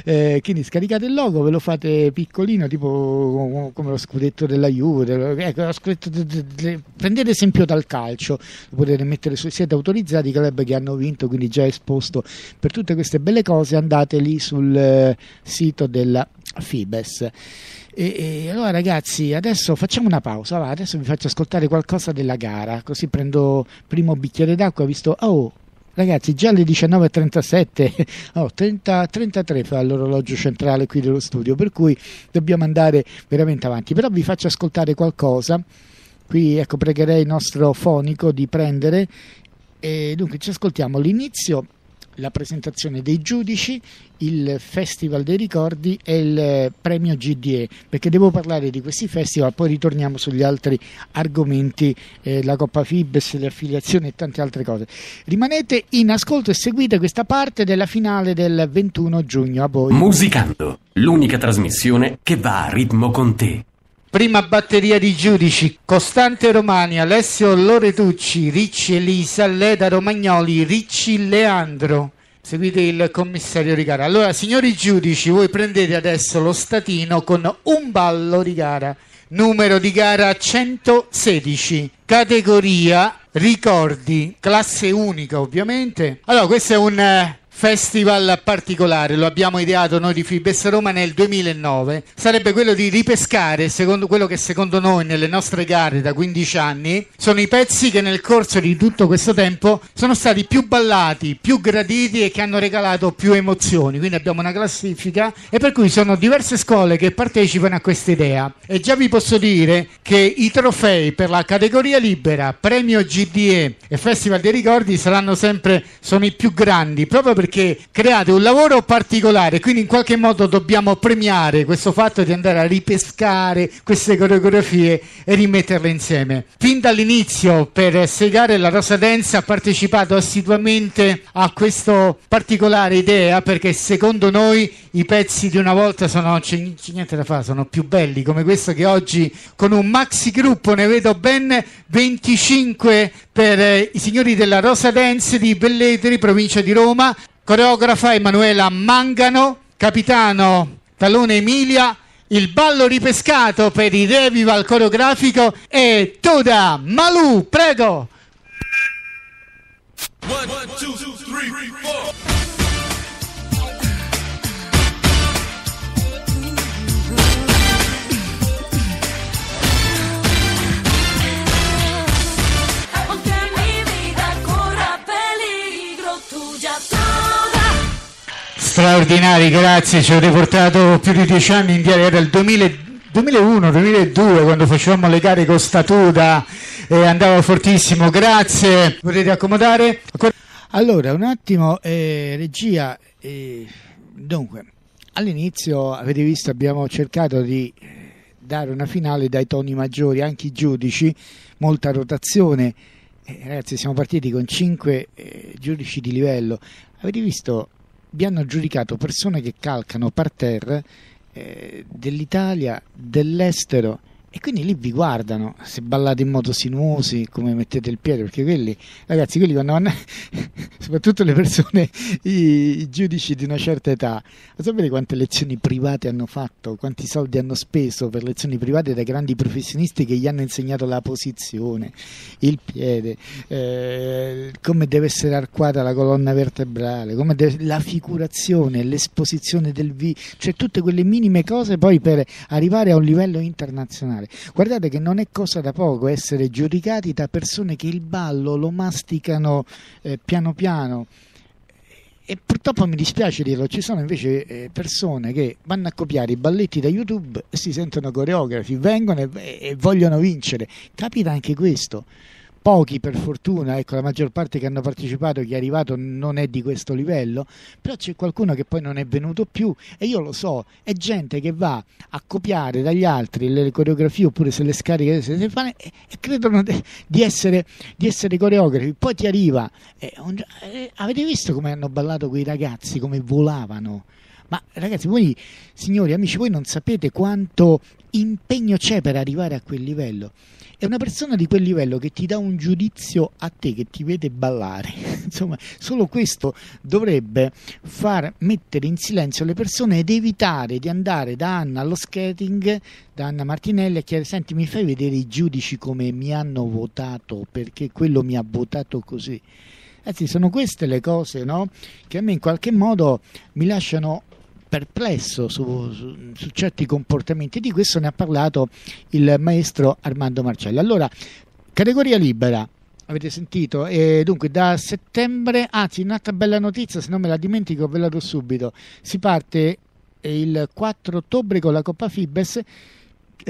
F: Eh, quindi scaricate il logo, ve lo fate piccolino, tipo come lo scudetto della Juve. Ecco, scudetto de- de- de- prendete esempio dal calcio, lo potete mettere su, siete autorizzati, i club che hanno vinto, quindi già esposto per tutte queste belle cose, andate lì sul eh, sito della Fibes. E, e allora ragazzi, adesso facciamo una pausa, va, adesso vi faccio ascoltare qualcosa della gara, così prendo primo bicchiere d'acqua, visto, oh ragazzi già alle 19.37, oh, 30, 33 fa l'orologio centrale qui dello studio, per cui dobbiamo andare veramente avanti, però vi faccio ascoltare qualcosa, qui ecco pregherei il nostro fonico di prendere, e dunque ci ascoltiamo l'inizio la presentazione dei giudici, il Festival dei Ricordi e il premio GDE, perché devo parlare di questi festival, poi ritorniamo sugli altri argomenti, eh, la Coppa Fibes, le affiliazioni e tante altre cose. Rimanete in ascolto e seguite questa parte della finale del 21 giugno. A voi.
H: Musicando, l'unica trasmissione che va a ritmo con te.
F: Prima batteria di giudici, Costante Romani, Alessio Loretucci, Ricci Elisa, Leda Romagnoli, Ricci Leandro. Seguite il commissario di gara. Allora, signori giudici, voi prendete adesso lo statino con un ballo di gara. Numero di gara 116, categoria ricordi, classe unica ovviamente. Allora, questo è un eh, festival particolare, lo abbiamo ideato noi di Fibes Roma nel 2009, sarebbe quello di ripescare, secondo quello che secondo noi nelle nostre gare da 15 anni, sono i pezzi che nel corso di tutto questo tempo sono stati più ballati, più graditi e che hanno regalato più emozioni. Quindi abbiamo una classifica e per cui sono diverse scuole che partecipano a questa idea. E già vi posso dire che i trofei per la categoria libera, premio GDE e Festival dei Ricordi saranno sempre sono i più grandi, proprio perché create un lavoro particolare, quindi in qualche modo dobbiamo premiare questo fatto di andare a ripescare queste coreografie e rimetterle insieme. Fin dall'inizio per Segare la Rosa Dance ha partecipato assiduamente a questa particolare idea perché secondo noi i pezzi di una volta sono c'è, c'è niente da fare, sono più belli come questo che oggi con un maxi gruppo ne vedo ben 25 per eh, i signori della Rosa Dance di Belletri, provincia di Roma, coreografa Emanuela Mangano, capitano Talone Emilia, il ballo ripescato per il revival coreografico è Toda Malù, prego!
I: Aunque
F: Straordinari, grazie, ci avete portato più di dieci anni indietro, era il 2000 2001-2002 quando facevamo le gare con Statuta e andava fortissimo, grazie, potete accomodare? Allora, un attimo, eh, regia, eh, dunque, all'inizio avete visto abbiamo cercato di eh, dare una finale dai toni maggiori, anche i giudici, molta rotazione, eh, ragazzi siamo partiti con 5 giudici di livello, avete visto, vi hanno giudicato persone che calcano parterre eh, dell'Italia, dell'estero e quindi lì vi guardano se ballate in modo sinuosi come mettete il piede perché quelli ragazzi quelli quando vanno soprattutto le persone i, i giudici di una certa età ma sapete quante lezioni private hanno fatto quanti soldi hanno speso per lezioni private dai grandi professionisti che gli hanno insegnato la posizione il piede eh, come deve essere arcuata la colonna vertebrale come deve, la figurazione l'esposizione del vi cioè tutte quelle minime cose poi per arrivare a un livello internazionale Guardate che non è cosa da poco essere giudicati da persone che il ballo lo masticano eh, piano piano. E purtroppo mi dispiace dirlo, ci sono invece eh, persone che vanno a copiare i balletti da YouTube e si sentono coreografi, vengono e, e vogliono vincere. Capita anche questo pochi per fortuna, ecco la maggior parte che hanno partecipato, chi è arrivato non è di questo livello, però c'è qualcuno che poi non è venuto più e io lo so, è gente che va a copiare dagli altri le coreografie oppure se le scarica se le fanno, e, e, credono de, di, essere, di essere coreografi, poi ti arriva, eh, un, eh, avete visto come hanno ballato quei ragazzi, come volavano? Ma ragazzi, voi signori, amici, voi non sapete quanto impegno c'è per arrivare a quel livello. È una persona di quel livello che ti dà un giudizio a te, che ti vede ballare. Insomma, solo questo dovrebbe far mettere in silenzio le persone ed evitare di andare da Anna allo skating, da Anna Martinelli a chiedere, senti, mi fai vedere i giudici come mi hanno votato, perché quello mi ha votato così. Anzi, sono queste le cose no? che a me in qualche modo mi lasciano perplesso su, su- su certi comportamenti. Di questo ne ha parlato il maestro Armando Marcelli. Allora, categoria libera. Avete sentito? E dunque da settembre, anzi un'altra bella notizia, se non me la dimentico ve la do subito, si parte il 4 ottobre con la Coppa Fibes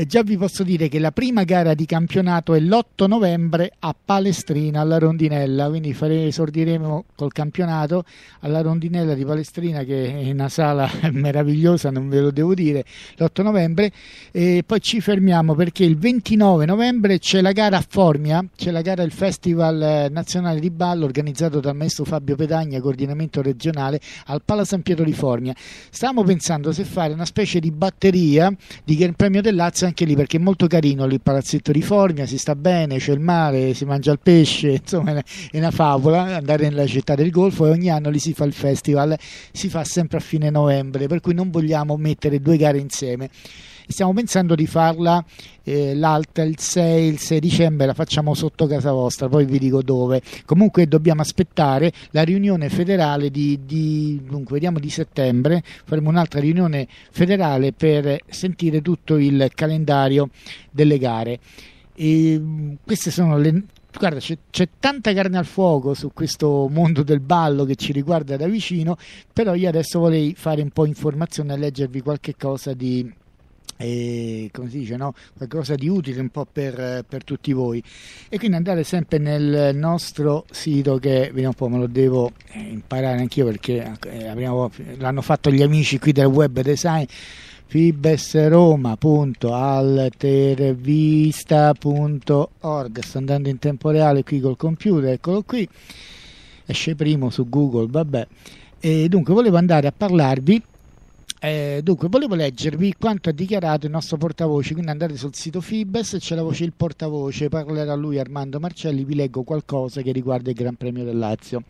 F: già vi posso dire che la prima gara di campionato è l'8 novembre a Palestrina alla Rondinella, quindi fare, esordiremo col campionato alla Rondinella di Palestrina che è una sala meravigliosa, non ve lo devo dire, l'8 novembre e poi ci fermiamo perché il 29 novembre c'è la gara a Formia, c'è la gara del Festival eh, Nazionale di Ballo organizzato dal maestro Fabio Pedagna, coordinamento regionale al Pala San Pietro di Formia. Stavamo pensando se fare una specie di batteria di Gran Premio del Lazio anche lì perché è molto carino lì il palazzetto di Formia, si sta bene, c'è il mare, si mangia il pesce, insomma è una favola andare nella città del Golfo e ogni anno lì si fa il festival, si fa sempre a fine novembre, per cui non vogliamo mettere due gare insieme. Stiamo pensando di farla eh, l'altra il 6, il 6 dicembre, la facciamo sotto casa vostra, poi vi dico dove. Comunque dobbiamo aspettare la riunione federale di, di- dunque, vediamo di settembre, faremo un'altra riunione federale per sentire tutto il calendario delle gare. E, mh, queste sono le Guarda, c'è, c'è tanta carne al fuoco su questo mondo del ballo che ci riguarda da vicino, però io adesso vorrei fare un po' informazione e leggervi qualche cosa di, eh, come si dice, no? qualcosa di utile un po' per, per tutti voi. E quindi andare sempre nel nostro sito che, vediamo un po', me lo devo eh, imparare anch'io perché eh, l'hanno fatto gli amici qui del web design fibesroma.altervista.org sto andando in tempo reale qui col computer eccolo qui esce primo su Google vabbè e dunque volevo andare a parlarvi eh, dunque, volevo leggervi quanto ha dichiarato il nostro portavoce, quindi andate sul sito Fibes, c'è la voce il portavoce, parlerà lui Armando Marcelli, vi leggo qualcosa che riguarda il Gran Premio del Lazio.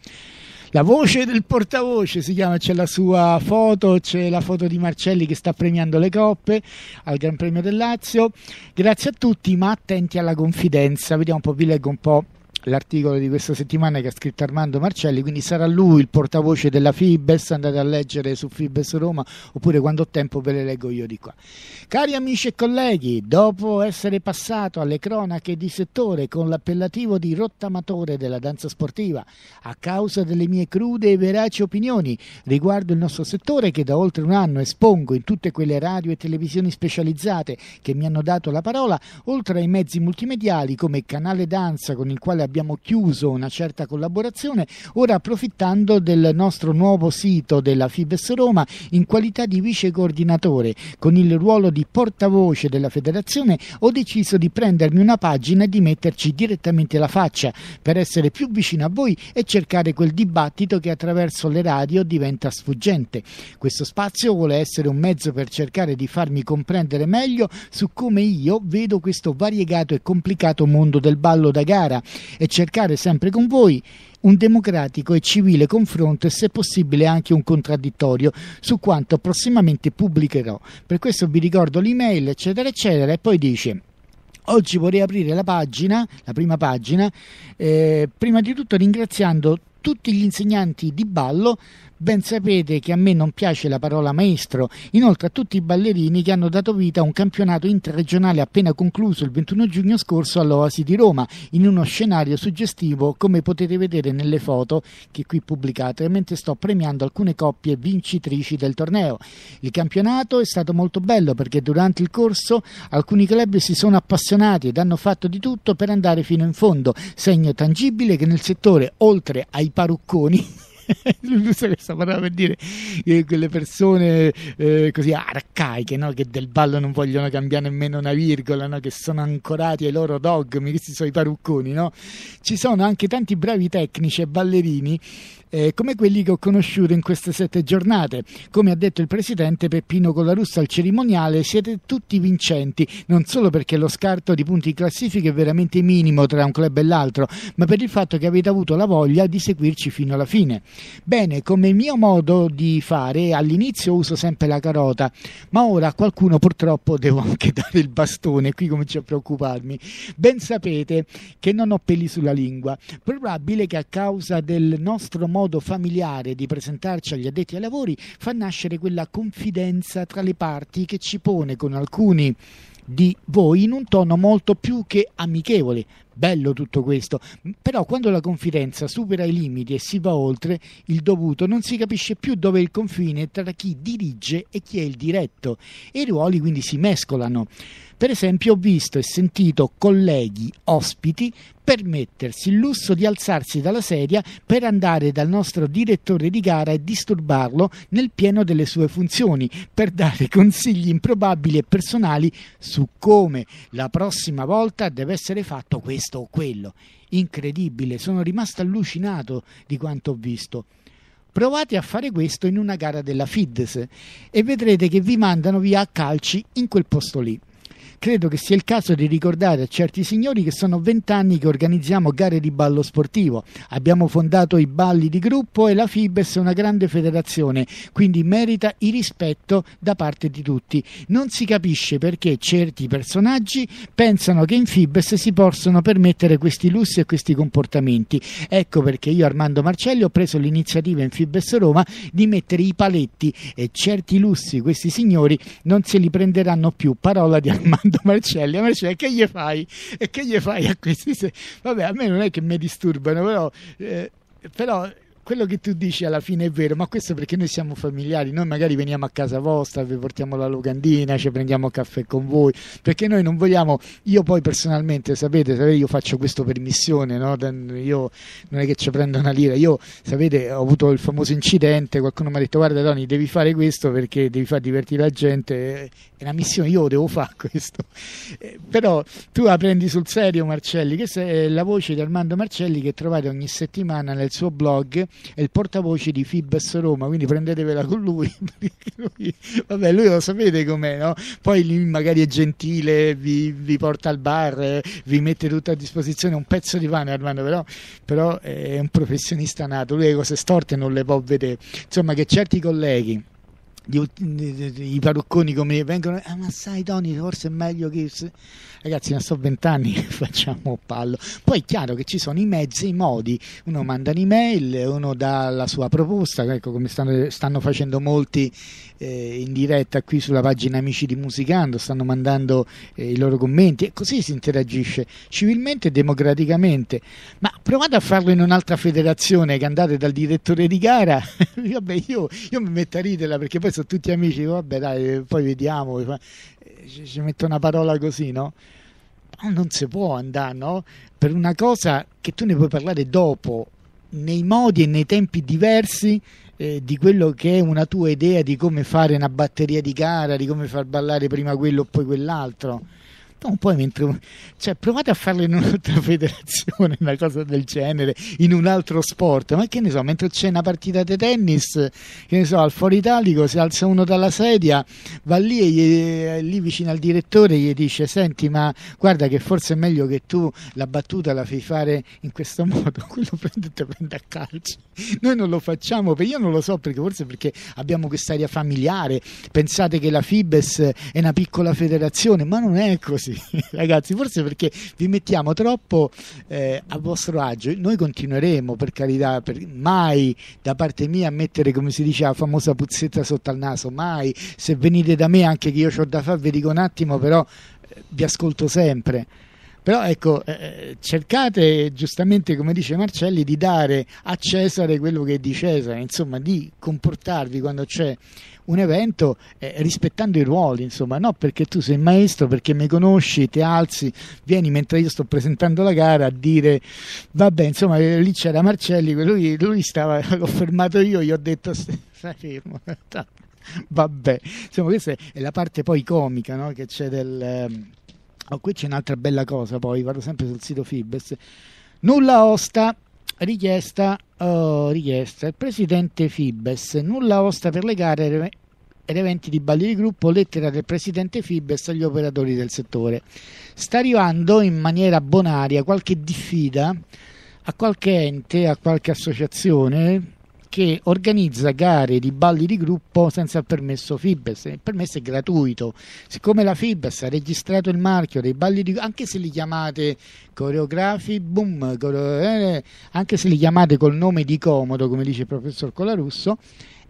F: La voce del portavoce si chiama, c'è la sua foto, c'è la foto di Marcelli che sta premiando le coppe al Gran Premio del Lazio. Grazie a tutti, ma attenti alla confidenza. Vediamo un po', vi leggo un po' l'articolo di questa settimana che ha scritto Armando Marcelli, quindi sarà lui il portavoce della Fibes, andate a leggere su Fibes Roma oppure quando ho tempo ve le leggo io di qua. Cari amici e colleghi, dopo essere passato alle cronache di settore con l'appellativo di rottamatore della danza sportiva, a causa delle mie crude e veraci opinioni riguardo il nostro settore che da oltre un anno espongo in tutte quelle radio e televisioni specializzate che mi hanno dato la parola, oltre ai mezzi multimediali come Canale Danza con il quale abbiamo chiuso una certa collaborazione, ora approfittando del nostro nuovo sito della Fibes Roma in qualità di vice coordinatore con il ruolo di portavoce della federazione ho deciso di prendermi una pagina e di metterci direttamente la faccia per essere più vicino a voi e cercare quel dibattito che attraverso le radio diventa sfuggente. Questo spazio vuole essere un mezzo per cercare di farmi comprendere meglio su come io vedo questo variegato e complicato mondo del ballo da gara e cercare sempre con voi un democratico e civile confronto e se possibile anche un contraddittorio su quanto prossimamente pubblicherò. Per questo vi ricordo l'email eccetera eccetera e poi dice Oggi vorrei aprire la pagina, la prima pagina, eh, prima di tutto ringraziando tutti gli insegnanti di ballo. Ben sapete che a me non piace la parola maestro, inoltre a tutti i ballerini che hanno dato vita a un campionato interregionale appena concluso il 21 giugno scorso all'Oasi di Roma, in uno scenario suggestivo come potete vedere nelle foto che qui pubblicate, mentre sto premiando alcune coppie vincitrici del torneo. Il campionato è stato molto bello perché durante il corso alcuni club si sono appassionati ed hanno fatto di tutto per andare fino in fondo, segno tangibile che nel settore, oltre ai parucconi, usa questa parola per dire che quelle persone eh, così arcaiche no? che del ballo non vogliono cambiare nemmeno una virgola, no? che sono ancorati ai loro dogmi, questi sono i parucconi. No? Ci sono anche tanti bravi tecnici e ballerini eh, come quelli che ho conosciuto in queste sette giornate. Come ha detto il presidente Peppino Colarusso al cerimoniale, siete tutti vincenti, non solo perché lo scarto di punti classifica è veramente minimo tra un club e l'altro, ma per il fatto che avete avuto la voglia di seguirci fino alla fine. Bene, come mio modo di fare, all'inizio uso sempre la carota, ma ora a qualcuno purtroppo devo anche dare il bastone, qui comincio a preoccuparmi. Ben sapete che non ho peli sulla lingua. Probabile che a causa del nostro modo familiare di presentarci agli addetti ai lavori fa nascere quella confidenza tra le parti che ci pone con alcuni di voi in un tono molto più che amichevole. Bello tutto questo, però quando la confidenza supera i limiti e si va oltre il dovuto non si capisce più dove è il confine tra chi dirige e chi è il diretto e i ruoli quindi si mescolano. Per esempio ho visto e sentito colleghi, ospiti, permettersi il lusso di alzarsi dalla sedia per andare dal nostro direttore di gara e disturbarlo nel pieno delle sue funzioni, per dare consigli improbabili e personali su come la prossima volta deve essere fatto questo o quello. Incredibile, sono rimasto allucinato di quanto ho visto. Provate a fare questo in una gara della FIDS e vedrete che vi mandano via a calci in quel posto lì. Credo che sia il caso di ricordare a certi signori che sono vent'anni che organizziamo gare di ballo sportivo. Abbiamo fondato i balli di gruppo e la FIBES è una grande federazione, quindi merita il rispetto da parte di tutti. Non si capisce perché certi personaggi pensano che in FIBES si possono permettere questi lussi e questi comportamenti. Ecco perché io Armando Marcelli ho preso l'iniziativa in FIBES Roma di mettere i paletti e certi lussi questi signori non se li prenderanno più. Parola di Armando Marcelli. A Marcelli, che gli fai? E che gli fai a questi? Vabbè, a me non è che mi disturbano, però, eh, però quello che tu dici alla fine è vero, ma questo perché noi siamo familiari, noi magari veniamo a casa vostra, vi portiamo la locandina, ci prendiamo caffè con voi, perché noi non vogliamo, io poi personalmente, sapete, sapete io faccio questo per missione, no? Io non è che ci prendo una lira, io sapete ho avuto il famoso incidente, qualcuno mi ha detto guarda Tony devi fare questo perché devi far divertire la gente, è una missione, io devo fare questo, Eh, però tu la prendi sul serio Marcelli, questa è la voce di Armando Marcelli che trovate ogni settimana nel suo blog, è il portavoce di Fibes Roma, quindi prendetevela con lui, lui- vabbè lui lo sapete com'è, no? poi lì magari è gentile, vi, vi porta al bar, vi mette tutto a disposizione, un pezzo di pane Armando, però, però è un professionista nato, lui le cose storte non le può vedere, insomma che certi colleghi i parrucconi come vengono ah, ma sai Tony forse è meglio che se-" ragazzi ma sono vent'anni che facciamo pallo. Poi è chiaro che ci sono i mezzi i modi. Uno manda un'email uno dà la sua proposta. Ecco come stanno, stanno facendo molti eh, in diretta qui sulla pagina Amici di Musicando stanno mandando eh, i loro commenti. E così si interagisce civilmente e democraticamente. Ma provate a farlo in un'altra federazione che andate dal direttore di gara. Vabbè io, io mi metto a ridere perché poi sono tutti amici. Vabbè dai poi vediamo ci, ci metto una parola così no? Ma non si può andare no? per una cosa che tu ne puoi parlare dopo nei modi e nei tempi diversi eh, di quello che è una tua idea di come fare una batteria di gara, di come far ballare prima quello o poi quell'altro. Non puoi mentre. Cioè, provate a farlo in un'altra federazione, una cosa del genere, in un altro sport. Ma che ne so, mentre c'è una partita di tennis, che ne so, al Foro Italico si alza uno dalla sedia, va lì e gli- lì vicino al direttore gli dice: Senti, ma guarda che forse è meglio che tu la battuta la fai fare in questo modo. Quello prende te prende a calcio. Noi non lo facciamo, io non lo so perché forse perché abbiamo quest'area familiare. Pensate che la Fibes è una piccola federazione, ma non è così, ragazzi. Forse perché vi mettiamo troppo eh, a vostro agio. Noi continueremo, per carità, per- mai da parte mia a mettere, come si dice, la famosa puzzetta sotto al naso. Mai. Se venite da me, anche che io ho da fare, vi dico un attimo, però eh, vi ascolto sempre. Però ecco, eh, cercate giustamente, come dice Marcelli, di dare a Cesare quello che è di Cesare, insomma, di comportarvi quando c'è un evento eh, rispettando i ruoli, insomma, no perché tu sei maestro, perché mi conosci, ti alzi, vieni mentre io sto presentando la gara a dire, vabbè, insomma, eh, lì c'era Marcelli, lui, lui stava, l'ho fermato io, gli ho detto, stai fermo. Vabbè, insomma, questa è la parte poi comica no? che c'è del... ehm, Oh, qui c'è un'altra bella cosa, poi vado sempre sul sito Fibes. Nulla osta, richiesta, oh, richiesta. Il presidente Fibes, nulla osta per le gare ed eventi di balli di gruppo, lettera del presidente Fibes agli operatori del settore. Sta arrivando in maniera bonaria qualche diffida a qualche ente, a qualche associazione che organizza gare di balli di gruppo senza il permesso Fibes. Il permesso è gratuito. Siccome la Fibes ha registrato il marchio dei balli di anche se li chiamate coreografi, boom, coreo- eh, anche se li chiamate col nome di comodo, come dice il professor Colarusso,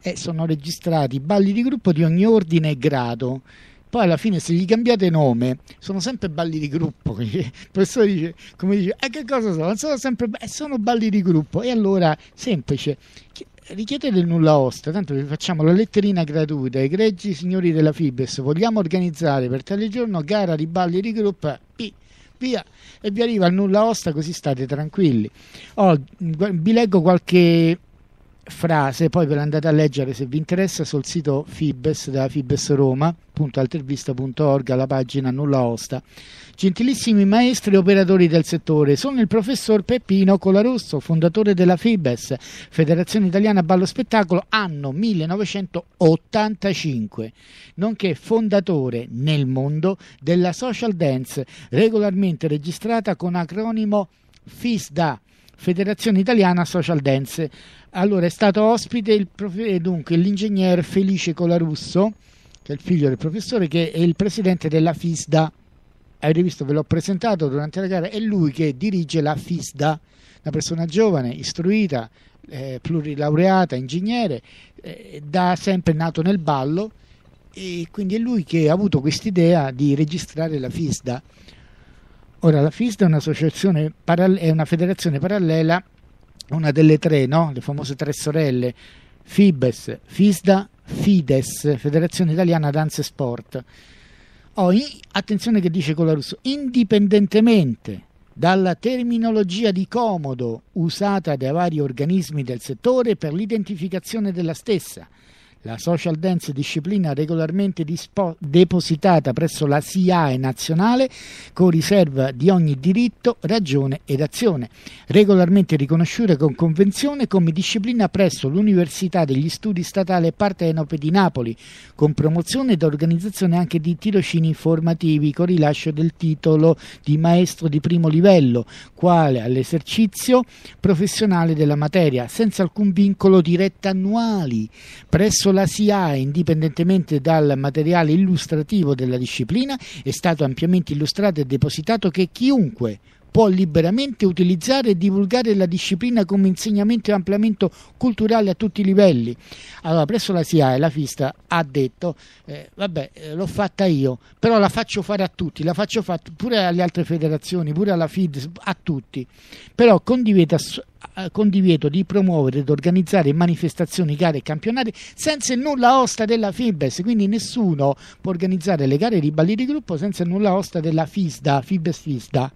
F: eh, sono registrati balli di gruppo di ogni ordine e grado. Poi alla fine se gli cambiate nome sono sempre balli di gruppo. Il professore dice, come dice, eh, che cosa sono? Sono sempre eh, sono balli di gruppo. E allora, semplice, chi- richiedete il nulla osta, tanto vi facciamo la letterina gratuita. Egregi signori della Fibes, vogliamo organizzare per tale giorno gara di balli di gruppo. Pi, via e vi arriva il nulla osta così state tranquilli. Oh, vi leggo qualche frase, poi ve l'andate a leggere se vi interessa sul sito Fibes della Fibes Roma, alla pagina nulla osta. Gentilissimi maestri e operatori del settore, sono il professor Peppino Colarusso, fondatore della Fibes, Federazione Italiana Ballo Spettacolo, anno 1985, nonché fondatore nel mondo della social dance, regolarmente registrata con acronimo FISDA, Federazione Italiana Social Dance. Allora è stato ospite il profe- dunque, l'ingegner Felice Colarusso, che è il figlio del professore, che è il presidente della FISDA. Avete visto, ve l'ho presentato durante la gara, è lui che dirige la FISDA, una persona giovane, istruita, eh, plurilaureata, ingegnere, eh, da sempre nato nel ballo e quindi è lui che ha avuto quest'idea di registrare la FISDA. Ora, la FISDA è paralle- è una federazione parallela, una delle tre, no? le famose tre sorelle, FIBES, FISDA, FIDES, Federazione Italiana Danze e Sport. Oh, in- attenzione che dice Colarusso, indipendentemente dalla terminologia di comodo usata dai vari organismi del settore per l'identificazione della stessa. La social dance disciplina regolarmente dispo- depositata presso la SIAE nazionale con riserva di ogni diritto, ragione ed azione, regolarmente riconosciuta con convenzione come disciplina presso l'Università degli Studi Statale Partenope di Napoli, con promozione ed organizzazione anche di tirocini informativi con rilascio del titolo di maestro di primo livello, quale all'esercizio professionale della materia, senza alcun vincolo di rette annuali, presso la SIAE, indipendentemente dal materiale illustrativo della disciplina, è stato ampiamente illustrato e depositato che chiunque può liberamente utilizzare e divulgare la disciplina come insegnamento e ampliamento culturale a tutti i livelli. Allora, presso la SIAE la FISTA ha detto, eh, vabbè, eh, l'ho fatta io, però la faccio fare a tutti, la faccio fare pure alle altre federazioni, pure alla FID, a tutti, però con divieto, ass- eh, di promuovere ed organizzare manifestazioni, gare e campionati senza il nulla osta della FIBES, quindi nessuno può organizzare le gare di balli di gruppo senza il nulla osta della FISDA, FIBES FISDA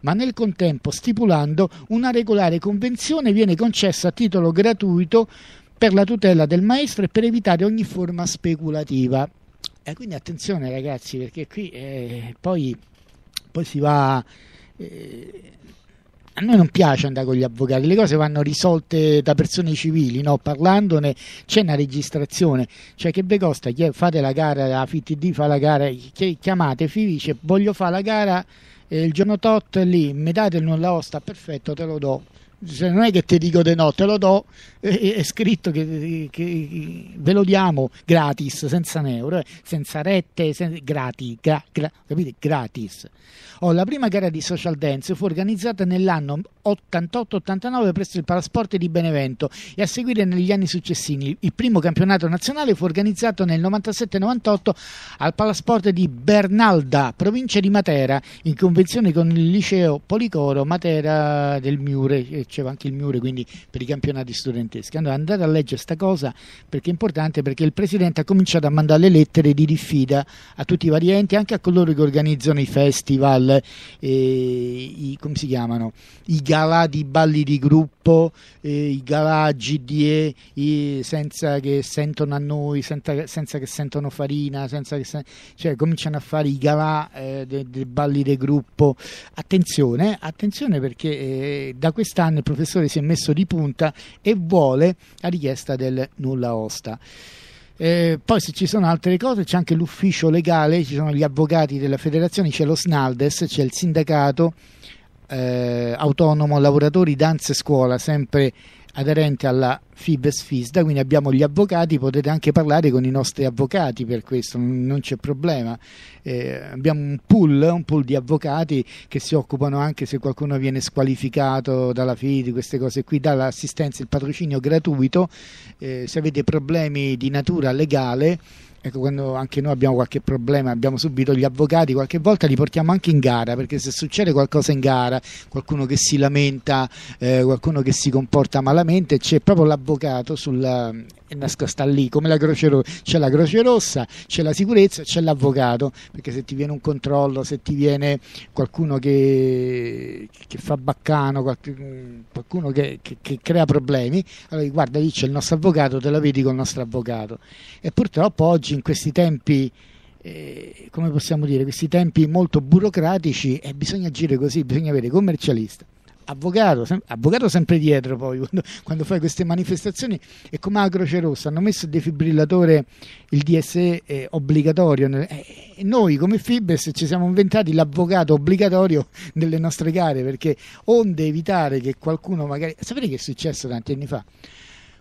F: ma nel contempo stipulando una regolare convenzione viene concessa a titolo gratuito per la tutela del maestro e per evitare ogni forma speculativa. E quindi attenzione ragazzi perché qui eh, poi, poi si va... eh, a noi non piace andare con gli avvocati, le cose vanno risolte da persone civili, no? parlandone c'è una registrazione, cioè che vi costa, Chi- fate la gara, la FTD fa la gara, chi- chiamate FIVI, dice voglio fare la gara eh, il giorno tot lì, mi date il nulla osta, perfetto, te lo do. Se non è che ti dico di no, te lo do, eh, è scritto che, che ve lo diamo gratis, senza un euro, eh, senza rette, sen- gratis, gra- gra- capite? Gratis. Oh, la prima gara di social dance fu organizzata nell'anno 88-89 presso il Palasport di Benevento e a seguire negli anni successivi. Il primo campionato nazionale fu organizzato nel 97-98 al Palasport di Bernalda, provincia di Matera, in convenzione con il liceo Policoro Matera del Miure, e c'era anche il Miure quindi per i campionati studenteschi. Allora andate a leggere sta cosa perché è importante perché il presidente ha cominciato a mandare le lettere di diffida a tutti i vari enti, anche a coloro che organizzano i festival, eh, i, come si chiamano? I galà di balli di gruppo, eh, i galà GDE i- senza che sentono a noi, senza, senza che sentono farina, senza che sen- cioè cominciano a fare i galà eh, dei dei balli di gruppo. Attenzione, eh, attenzione perché eh, da quest'anno il professore si è messo di punta e vuole la richiesta del nulla osta. Eh, poi se ci sono altre cose c'è anche l'ufficio legale, ci sono gli avvocati della federazione, c'è lo Snaldes, c'è il sindacato eh, autonomo lavoratori danza e scuola, sempre aderente alla Fibes FISDA, quindi abbiamo gli avvocati, potete anche parlare con i nostri avvocati per questo, non c'è problema. Eh, abbiamo un pool, un pool di avvocati che si occupano anche se qualcuno viene squalificato dalla FIDI, queste cose qui, dall'assistenza, il patrocinio gratuito, Eh, se avete problemi di natura legale. Ecco, quando anche noi abbiamo qualche problema, abbiamo subito gli avvocati, qualche volta li portiamo anche in gara, perché se succede qualcosa in gara, qualcuno che si lamenta, eh, qualcuno che si comporta malamente, c'è proprio l'avvocato sulla, è nascosta lì, come la Croce Rossa, c'è la Croce Rossa, c'è la sicurezza, c'è l'avvocato, perché se ti viene un controllo, se ti viene qualcuno che, che fa baccano, qualcuno che, che- che crea problemi, allora guarda lì c'è il nostro avvocato, te la vedi col nostro avvocato. E purtroppo oggi in questi tempi eh, come possiamo dire, questi tempi molto burocratici e bisogna agire così, bisogna avere commercialista, avvocato, sem- avvocato sempre dietro poi quando, quando fai queste manifestazioni e come la Croce Rossa hanno messo il defibrillatore, il DSE eh, obbligatorio eh, e noi come Fibes ci siamo inventati l'avvocato obbligatorio nelle nostre gare perché onde evitare che qualcuno magari, sapete che è successo tanti anni fa?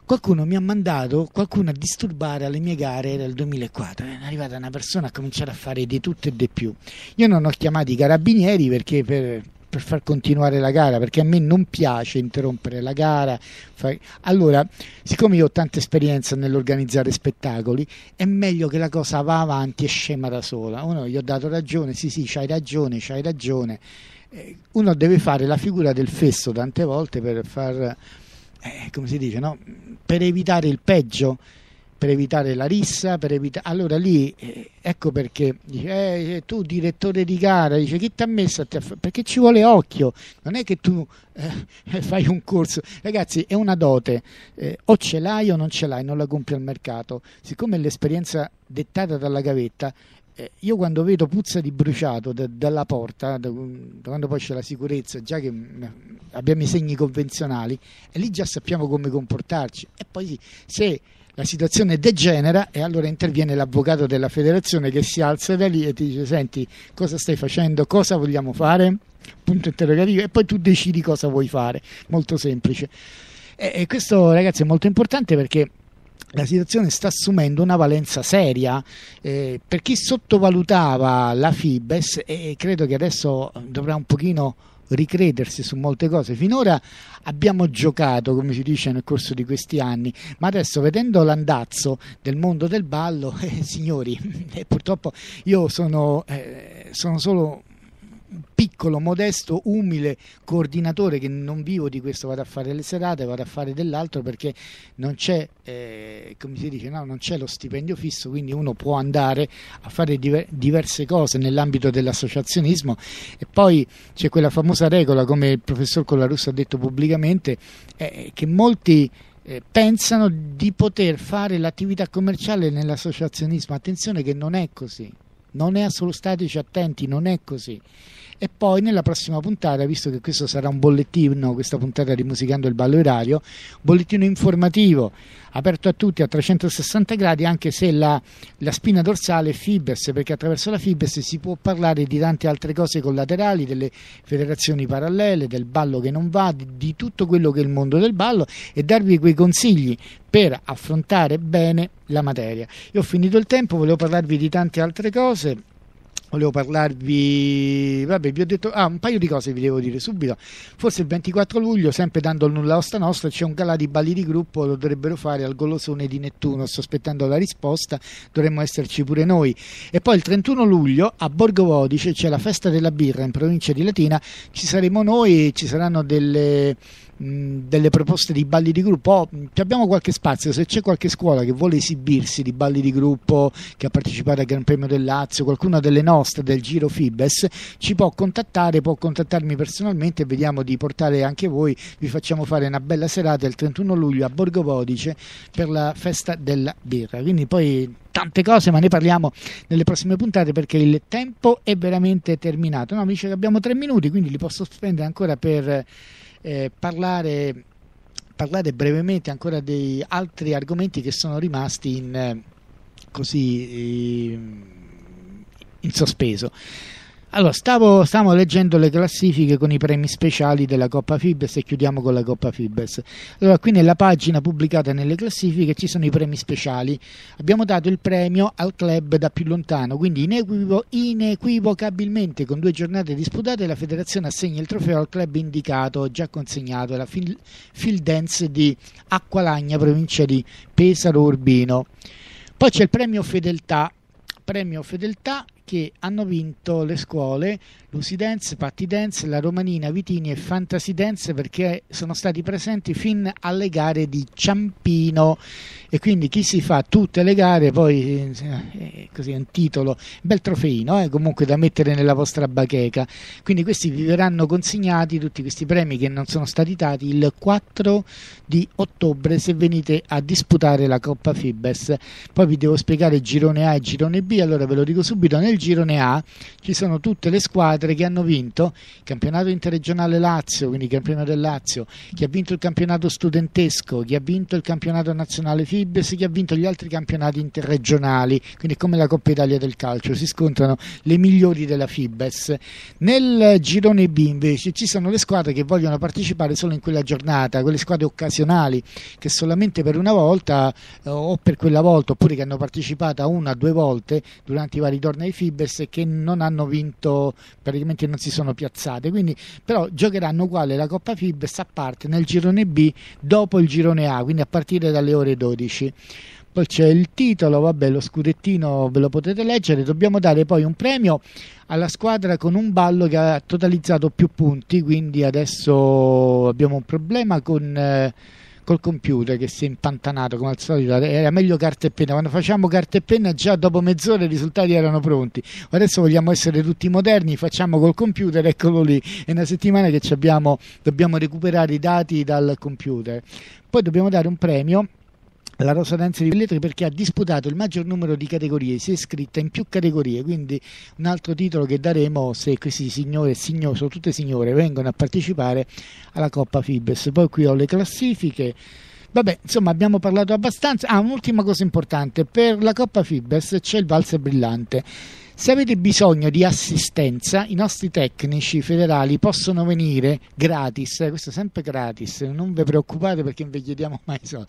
F: Qualcuno mi ha mandato qualcuno a disturbare alle mie gare, era il 2004, è arrivata una persona a cominciare a fare di tutto e di più. Io non ho chiamato i carabinieri perché per, per far continuare la gara, perché a me non piace interrompere la gara. Allora, siccome io ho tanta esperienza nell'organizzare spettacoli, è meglio che la cosa va avanti e scema da sola. Uno gli ho dato ragione, sì sì, c'hai ragione, c'hai ragione. Eh, Uno deve fare la figura del fesso tante volte per far eh, come si dice, no? per evitare il peggio, per evitare la rissa, per evitare... Allora lì, eh, ecco perché, dice, eh, tu direttore di gara, dice, chi ti ha messo a te? a fa-" Perché ci vuole occhio, non è che tu eh, fai un corso. Ragazzi, è una dote, eh, o ce l'hai o non ce l'hai, non la compri al mercato. Siccome l'esperienza dettata dalla gavetta, eh, io quando vedo puzza di bruciato da- dalla porta, da quando poi c'è la sicurezza, già che mm, abbiamo i segni convenzionali, lì già sappiamo come comportarci. E poi se la situazione degenera, e allora interviene l'avvocato della federazione che si alza da lì e ti dice: Senti, cosa stai facendo? Cosa vogliamo fare? Punto interrogativo, e poi tu decidi cosa vuoi fare. Molto semplice. E, e questo, ragazzi, è molto importante perché la situazione sta assumendo una valenza seria eh, per chi sottovalutava la Fibes e credo che adesso dovrà un pochino ricredersi su molte cose. Finora abbiamo giocato, come si dice nel corso di questi anni, ma adesso vedendo l'andazzo del mondo del ballo, eh, signori, eh, purtroppo io sono, eh, sono solo piccolo, modesto, umile coordinatore che non vivo di questo, vado a fare le serate, vado a fare dell'altro perché non c'è, eh, come si dice, no, non c'è lo stipendio fisso, quindi uno può andare a fare diver- diverse cose nell'ambito dell'associazionismo e poi c'è quella famosa regola, come il professor Colarusso ha detto pubblicamente, eh, che molti eh, pensano di poter fare l'attività commerciale nell'associazionismo. Attenzione che non è così, non è solo stateci attenti, non è così. E poi nella prossima puntata, visto che questo sarà un bollettino, questa puntata di Musicando il Ballo Erario, bollettino informativo aperto a tutti a 360 gradi, anche se la, la spina dorsale è Fibes, perché attraverso la Fibes si può parlare di tante altre cose collaterali, delle federazioni parallele, del ballo che non va, di, di tutto quello che è il mondo del ballo e darvi quei consigli per affrontare bene la materia. Io ho finito il tempo, volevo parlarvi di tante altre cose. Volevo parlarvi, vabbè, vi ho detto, ah, un paio di cose vi devo dire subito. Forse il 24 luglio, sempre dando il nulla osta nostra, c'è un galà di balli di gruppo, lo dovrebbero fare al Golosone di Nettuno. Sto aspettando la risposta, dovremmo esserci pure noi. E poi il 31 luglio a Borgo Vodice c'è la festa della birra in provincia di Latina. Ci saremo noi, ci saranno delle delle proposte di balli di gruppo. Oh, abbiamo qualche spazio, se c'è qualche scuola che vuole esibirsi di balli di gruppo, che ha partecipato al Gran Premio del Lazio, qualcuna delle nostre del Giro Fibes, ci può contattare, può contattarmi personalmente e vediamo di portare anche voi. Vi facciamo fare una bella serata il 31 luglio a Borgo Vodice per la festa della birra. Quindi poi tante cose, ma ne parliamo nelle prossime puntate perché il tempo è veramente terminato. No, mi dice che abbiamo tre minuti, quindi li posso spendere ancora per eh, parlare, parlare brevemente ancora di altri argomenti che sono rimasti in, eh, così, eh, in sospeso. Allora, stavo, stavo leggendo le classifiche con i premi speciali della Coppa Fibes e chiudiamo con la Coppa Fibes. Allora, qui nella pagina pubblicata nelle classifiche ci sono i premi speciali. Abbiamo dato il premio al club da più lontano, quindi inequivo- inequivocabilmente con due giornate disputate la federazione assegna il trofeo al club indicato, già consegnato, la Fil- Field Dance di Acqualagna, provincia di Pesaro Urbino. Poi c'è il premio Fedeltà, premio Fedeltà che hanno vinto le scuole Lucy Dance, Patti Dance, la Romanina, Vitini e Fantasy Dance perché sono stati presenti fin alle gare di Ciampino. E quindi chi si fa tutte le gare poi eh, così è un titolo, bel trofeino eh, comunque da mettere nella vostra bacheca. Quindi questi vi verranno consegnati tutti questi premi che non sono stati dati il 4 di ottobre se venite a disputare la Coppa Fibes. Poi vi devo spiegare il girone A e il girone B allora ve lo dico subito nel girone A ci sono tutte le squadre che hanno vinto il campionato interregionale Lazio quindi il campionato del Lazio chi ha vinto il campionato studentesco chi ha vinto il campionato nazionale Fibes chi ha vinto gli altri campionati interregionali quindi come la Coppa Italia del calcio si scontrano le migliori della Fibes. Nel girone B invece ci sono le squadre che vogliono partecipare solo in quella giornata quelle squadre occasionali che solamente per una volta eh, o per quella volta oppure che hanno partecipato una o due volte durante i vari tornei Fibes e che non hanno vinto praticamente non si sono piazzate quindi però giocheranno uguale la Coppa Fibes a parte nel girone B dopo il girone A quindi a partire dalle ore 12 poi c'è il titolo, vabbè, lo scudettino ve lo potete leggere. Dobbiamo dare poi un premio alla squadra con un ballo che ha totalizzato più punti. Quindi adesso abbiamo un problema con. eh, col computer che si è impantanato come al solito era meglio carta e penna. Quando facciamo carta e penna già dopo mezz'ora i risultati erano pronti. Adesso vogliamo essere tutti moderni facciamo col computer eccolo lì. È una settimana che abbiamo, dobbiamo recuperare i dati dal computer. Poi dobbiamo dare un premio la Rosa Danza di Velletri perché ha disputato il maggior numero di categorie, si è iscritta in più categorie, quindi un altro titolo che daremo se questi signore e signore, sono tutte signore, vengono a partecipare alla Coppa Fibes. Poi qui ho le classifiche. Vabbè, insomma, abbiamo parlato abbastanza. Ah, un'ultima cosa importante, per la Coppa Fibes c'è il valzer brillante. Se avete bisogno di assistenza, i nostri tecnici federali possono venire gratis, questo è sempre gratis, non vi preoccupate perché non vi chiediamo mai soldi.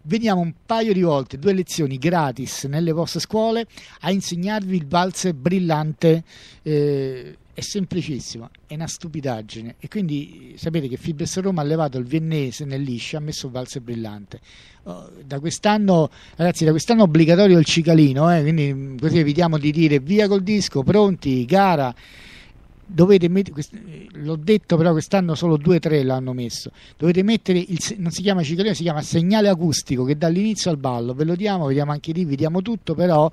F: Veniamo un paio di volte, due lezioni gratis nelle vostre scuole a insegnarvi il valzer brillante. eh, è semplicissimo, è una stupidaggine. E quindi sapete che Fibes Roma ha levato il viennese nel liscio, ha messo il valzer brillante. Oh, da quest'anno, ragazzi, da quest'anno è obbligatorio il cicalino, eh, quindi mh, così evitiamo di dire via col disco, pronti, gara. Dovete mettere, eh, l'ho detto però quest'anno solo due o tre l'hanno messo. Dovete mettere il, non si chiama cicalino, si chiama segnale acustico che dall'inizio al ballo ve lo diamo, vediamo anche lì, vi diamo tutto, però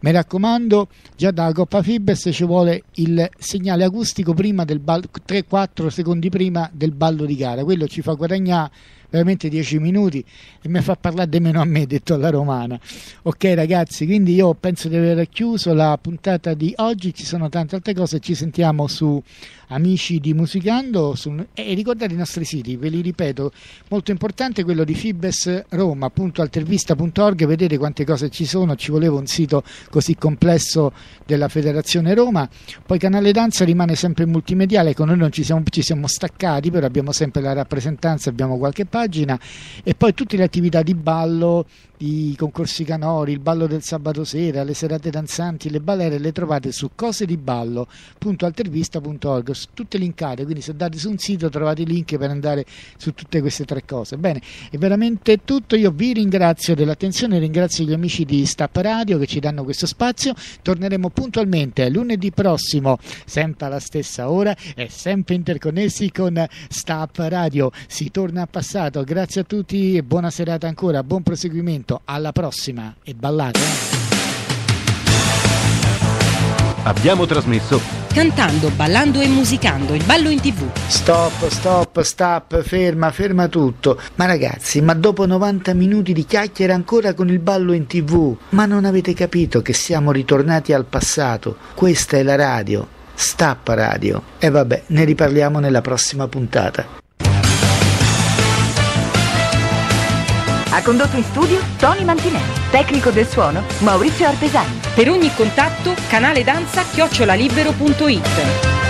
F: mi raccomando, già dalla Coppa Fibes ci vuole il segnale acustico prima del ballo, 3-4 secondi prima del ballo di gara. Quello ci fa guadagnare veramente 10 minuti e mi fa parlare di meno a me, detto alla romana. Ok ragazzi, quindi io penso di aver chiuso la puntata di oggi, ci sono tante altre cose, ci sentiamo su Amici di Musicando su- e ricordate i nostri siti, ve li ripeto, molto importante quello di fibesroma.altervista.org, vedete quante cose ci sono, ci voleva un sito così complesso della Federazione Roma, poi Canale Danza rimane sempre multimediale, con noi non ci siamo, ci siamo staccati, però abbiamo sempre la rappresentanza, abbiamo qualche pagina e poi tutte le attività di ballo, i concorsi canori, il ballo del sabato sera, le serate danzanti, le balere le trovate su cosediballo.altervista.org, tutte linkate, quindi se andate su un sito trovate i link per andare su tutte queste tre cose. Bene, è veramente tutto, io vi ringrazio dell'attenzione, ringrazio gli amici di Stap Radio che ci danno questo spazio, torneremo puntualmente lunedì prossimo, sempre alla stessa ora e sempre interconnessi con Stap Radio. Si torna a passato, grazie a tutti e buona serata ancora, buon proseguimento, alla prossima e ballate. eh.
C: Abbiamo trasmesso
A: Cantando, ballando e musicando, il ballo in tv.
D: Stop, stop, stop, ferma, ferma tutto. Ma ragazzi, ma dopo 90 minuti di chiacchiere ancora con il ballo in tv? Ma non avete capito che siamo ritornati al passato? Questa è la radio, Stappa Radio. E vabbè, ne riparliamo nella prossima puntata.
E: Ha condotto in studio Tony Mantinelli. Tecnico del suono Maurizio Artesani.
A: Per ogni contatto canale danza chiocciolalibero.it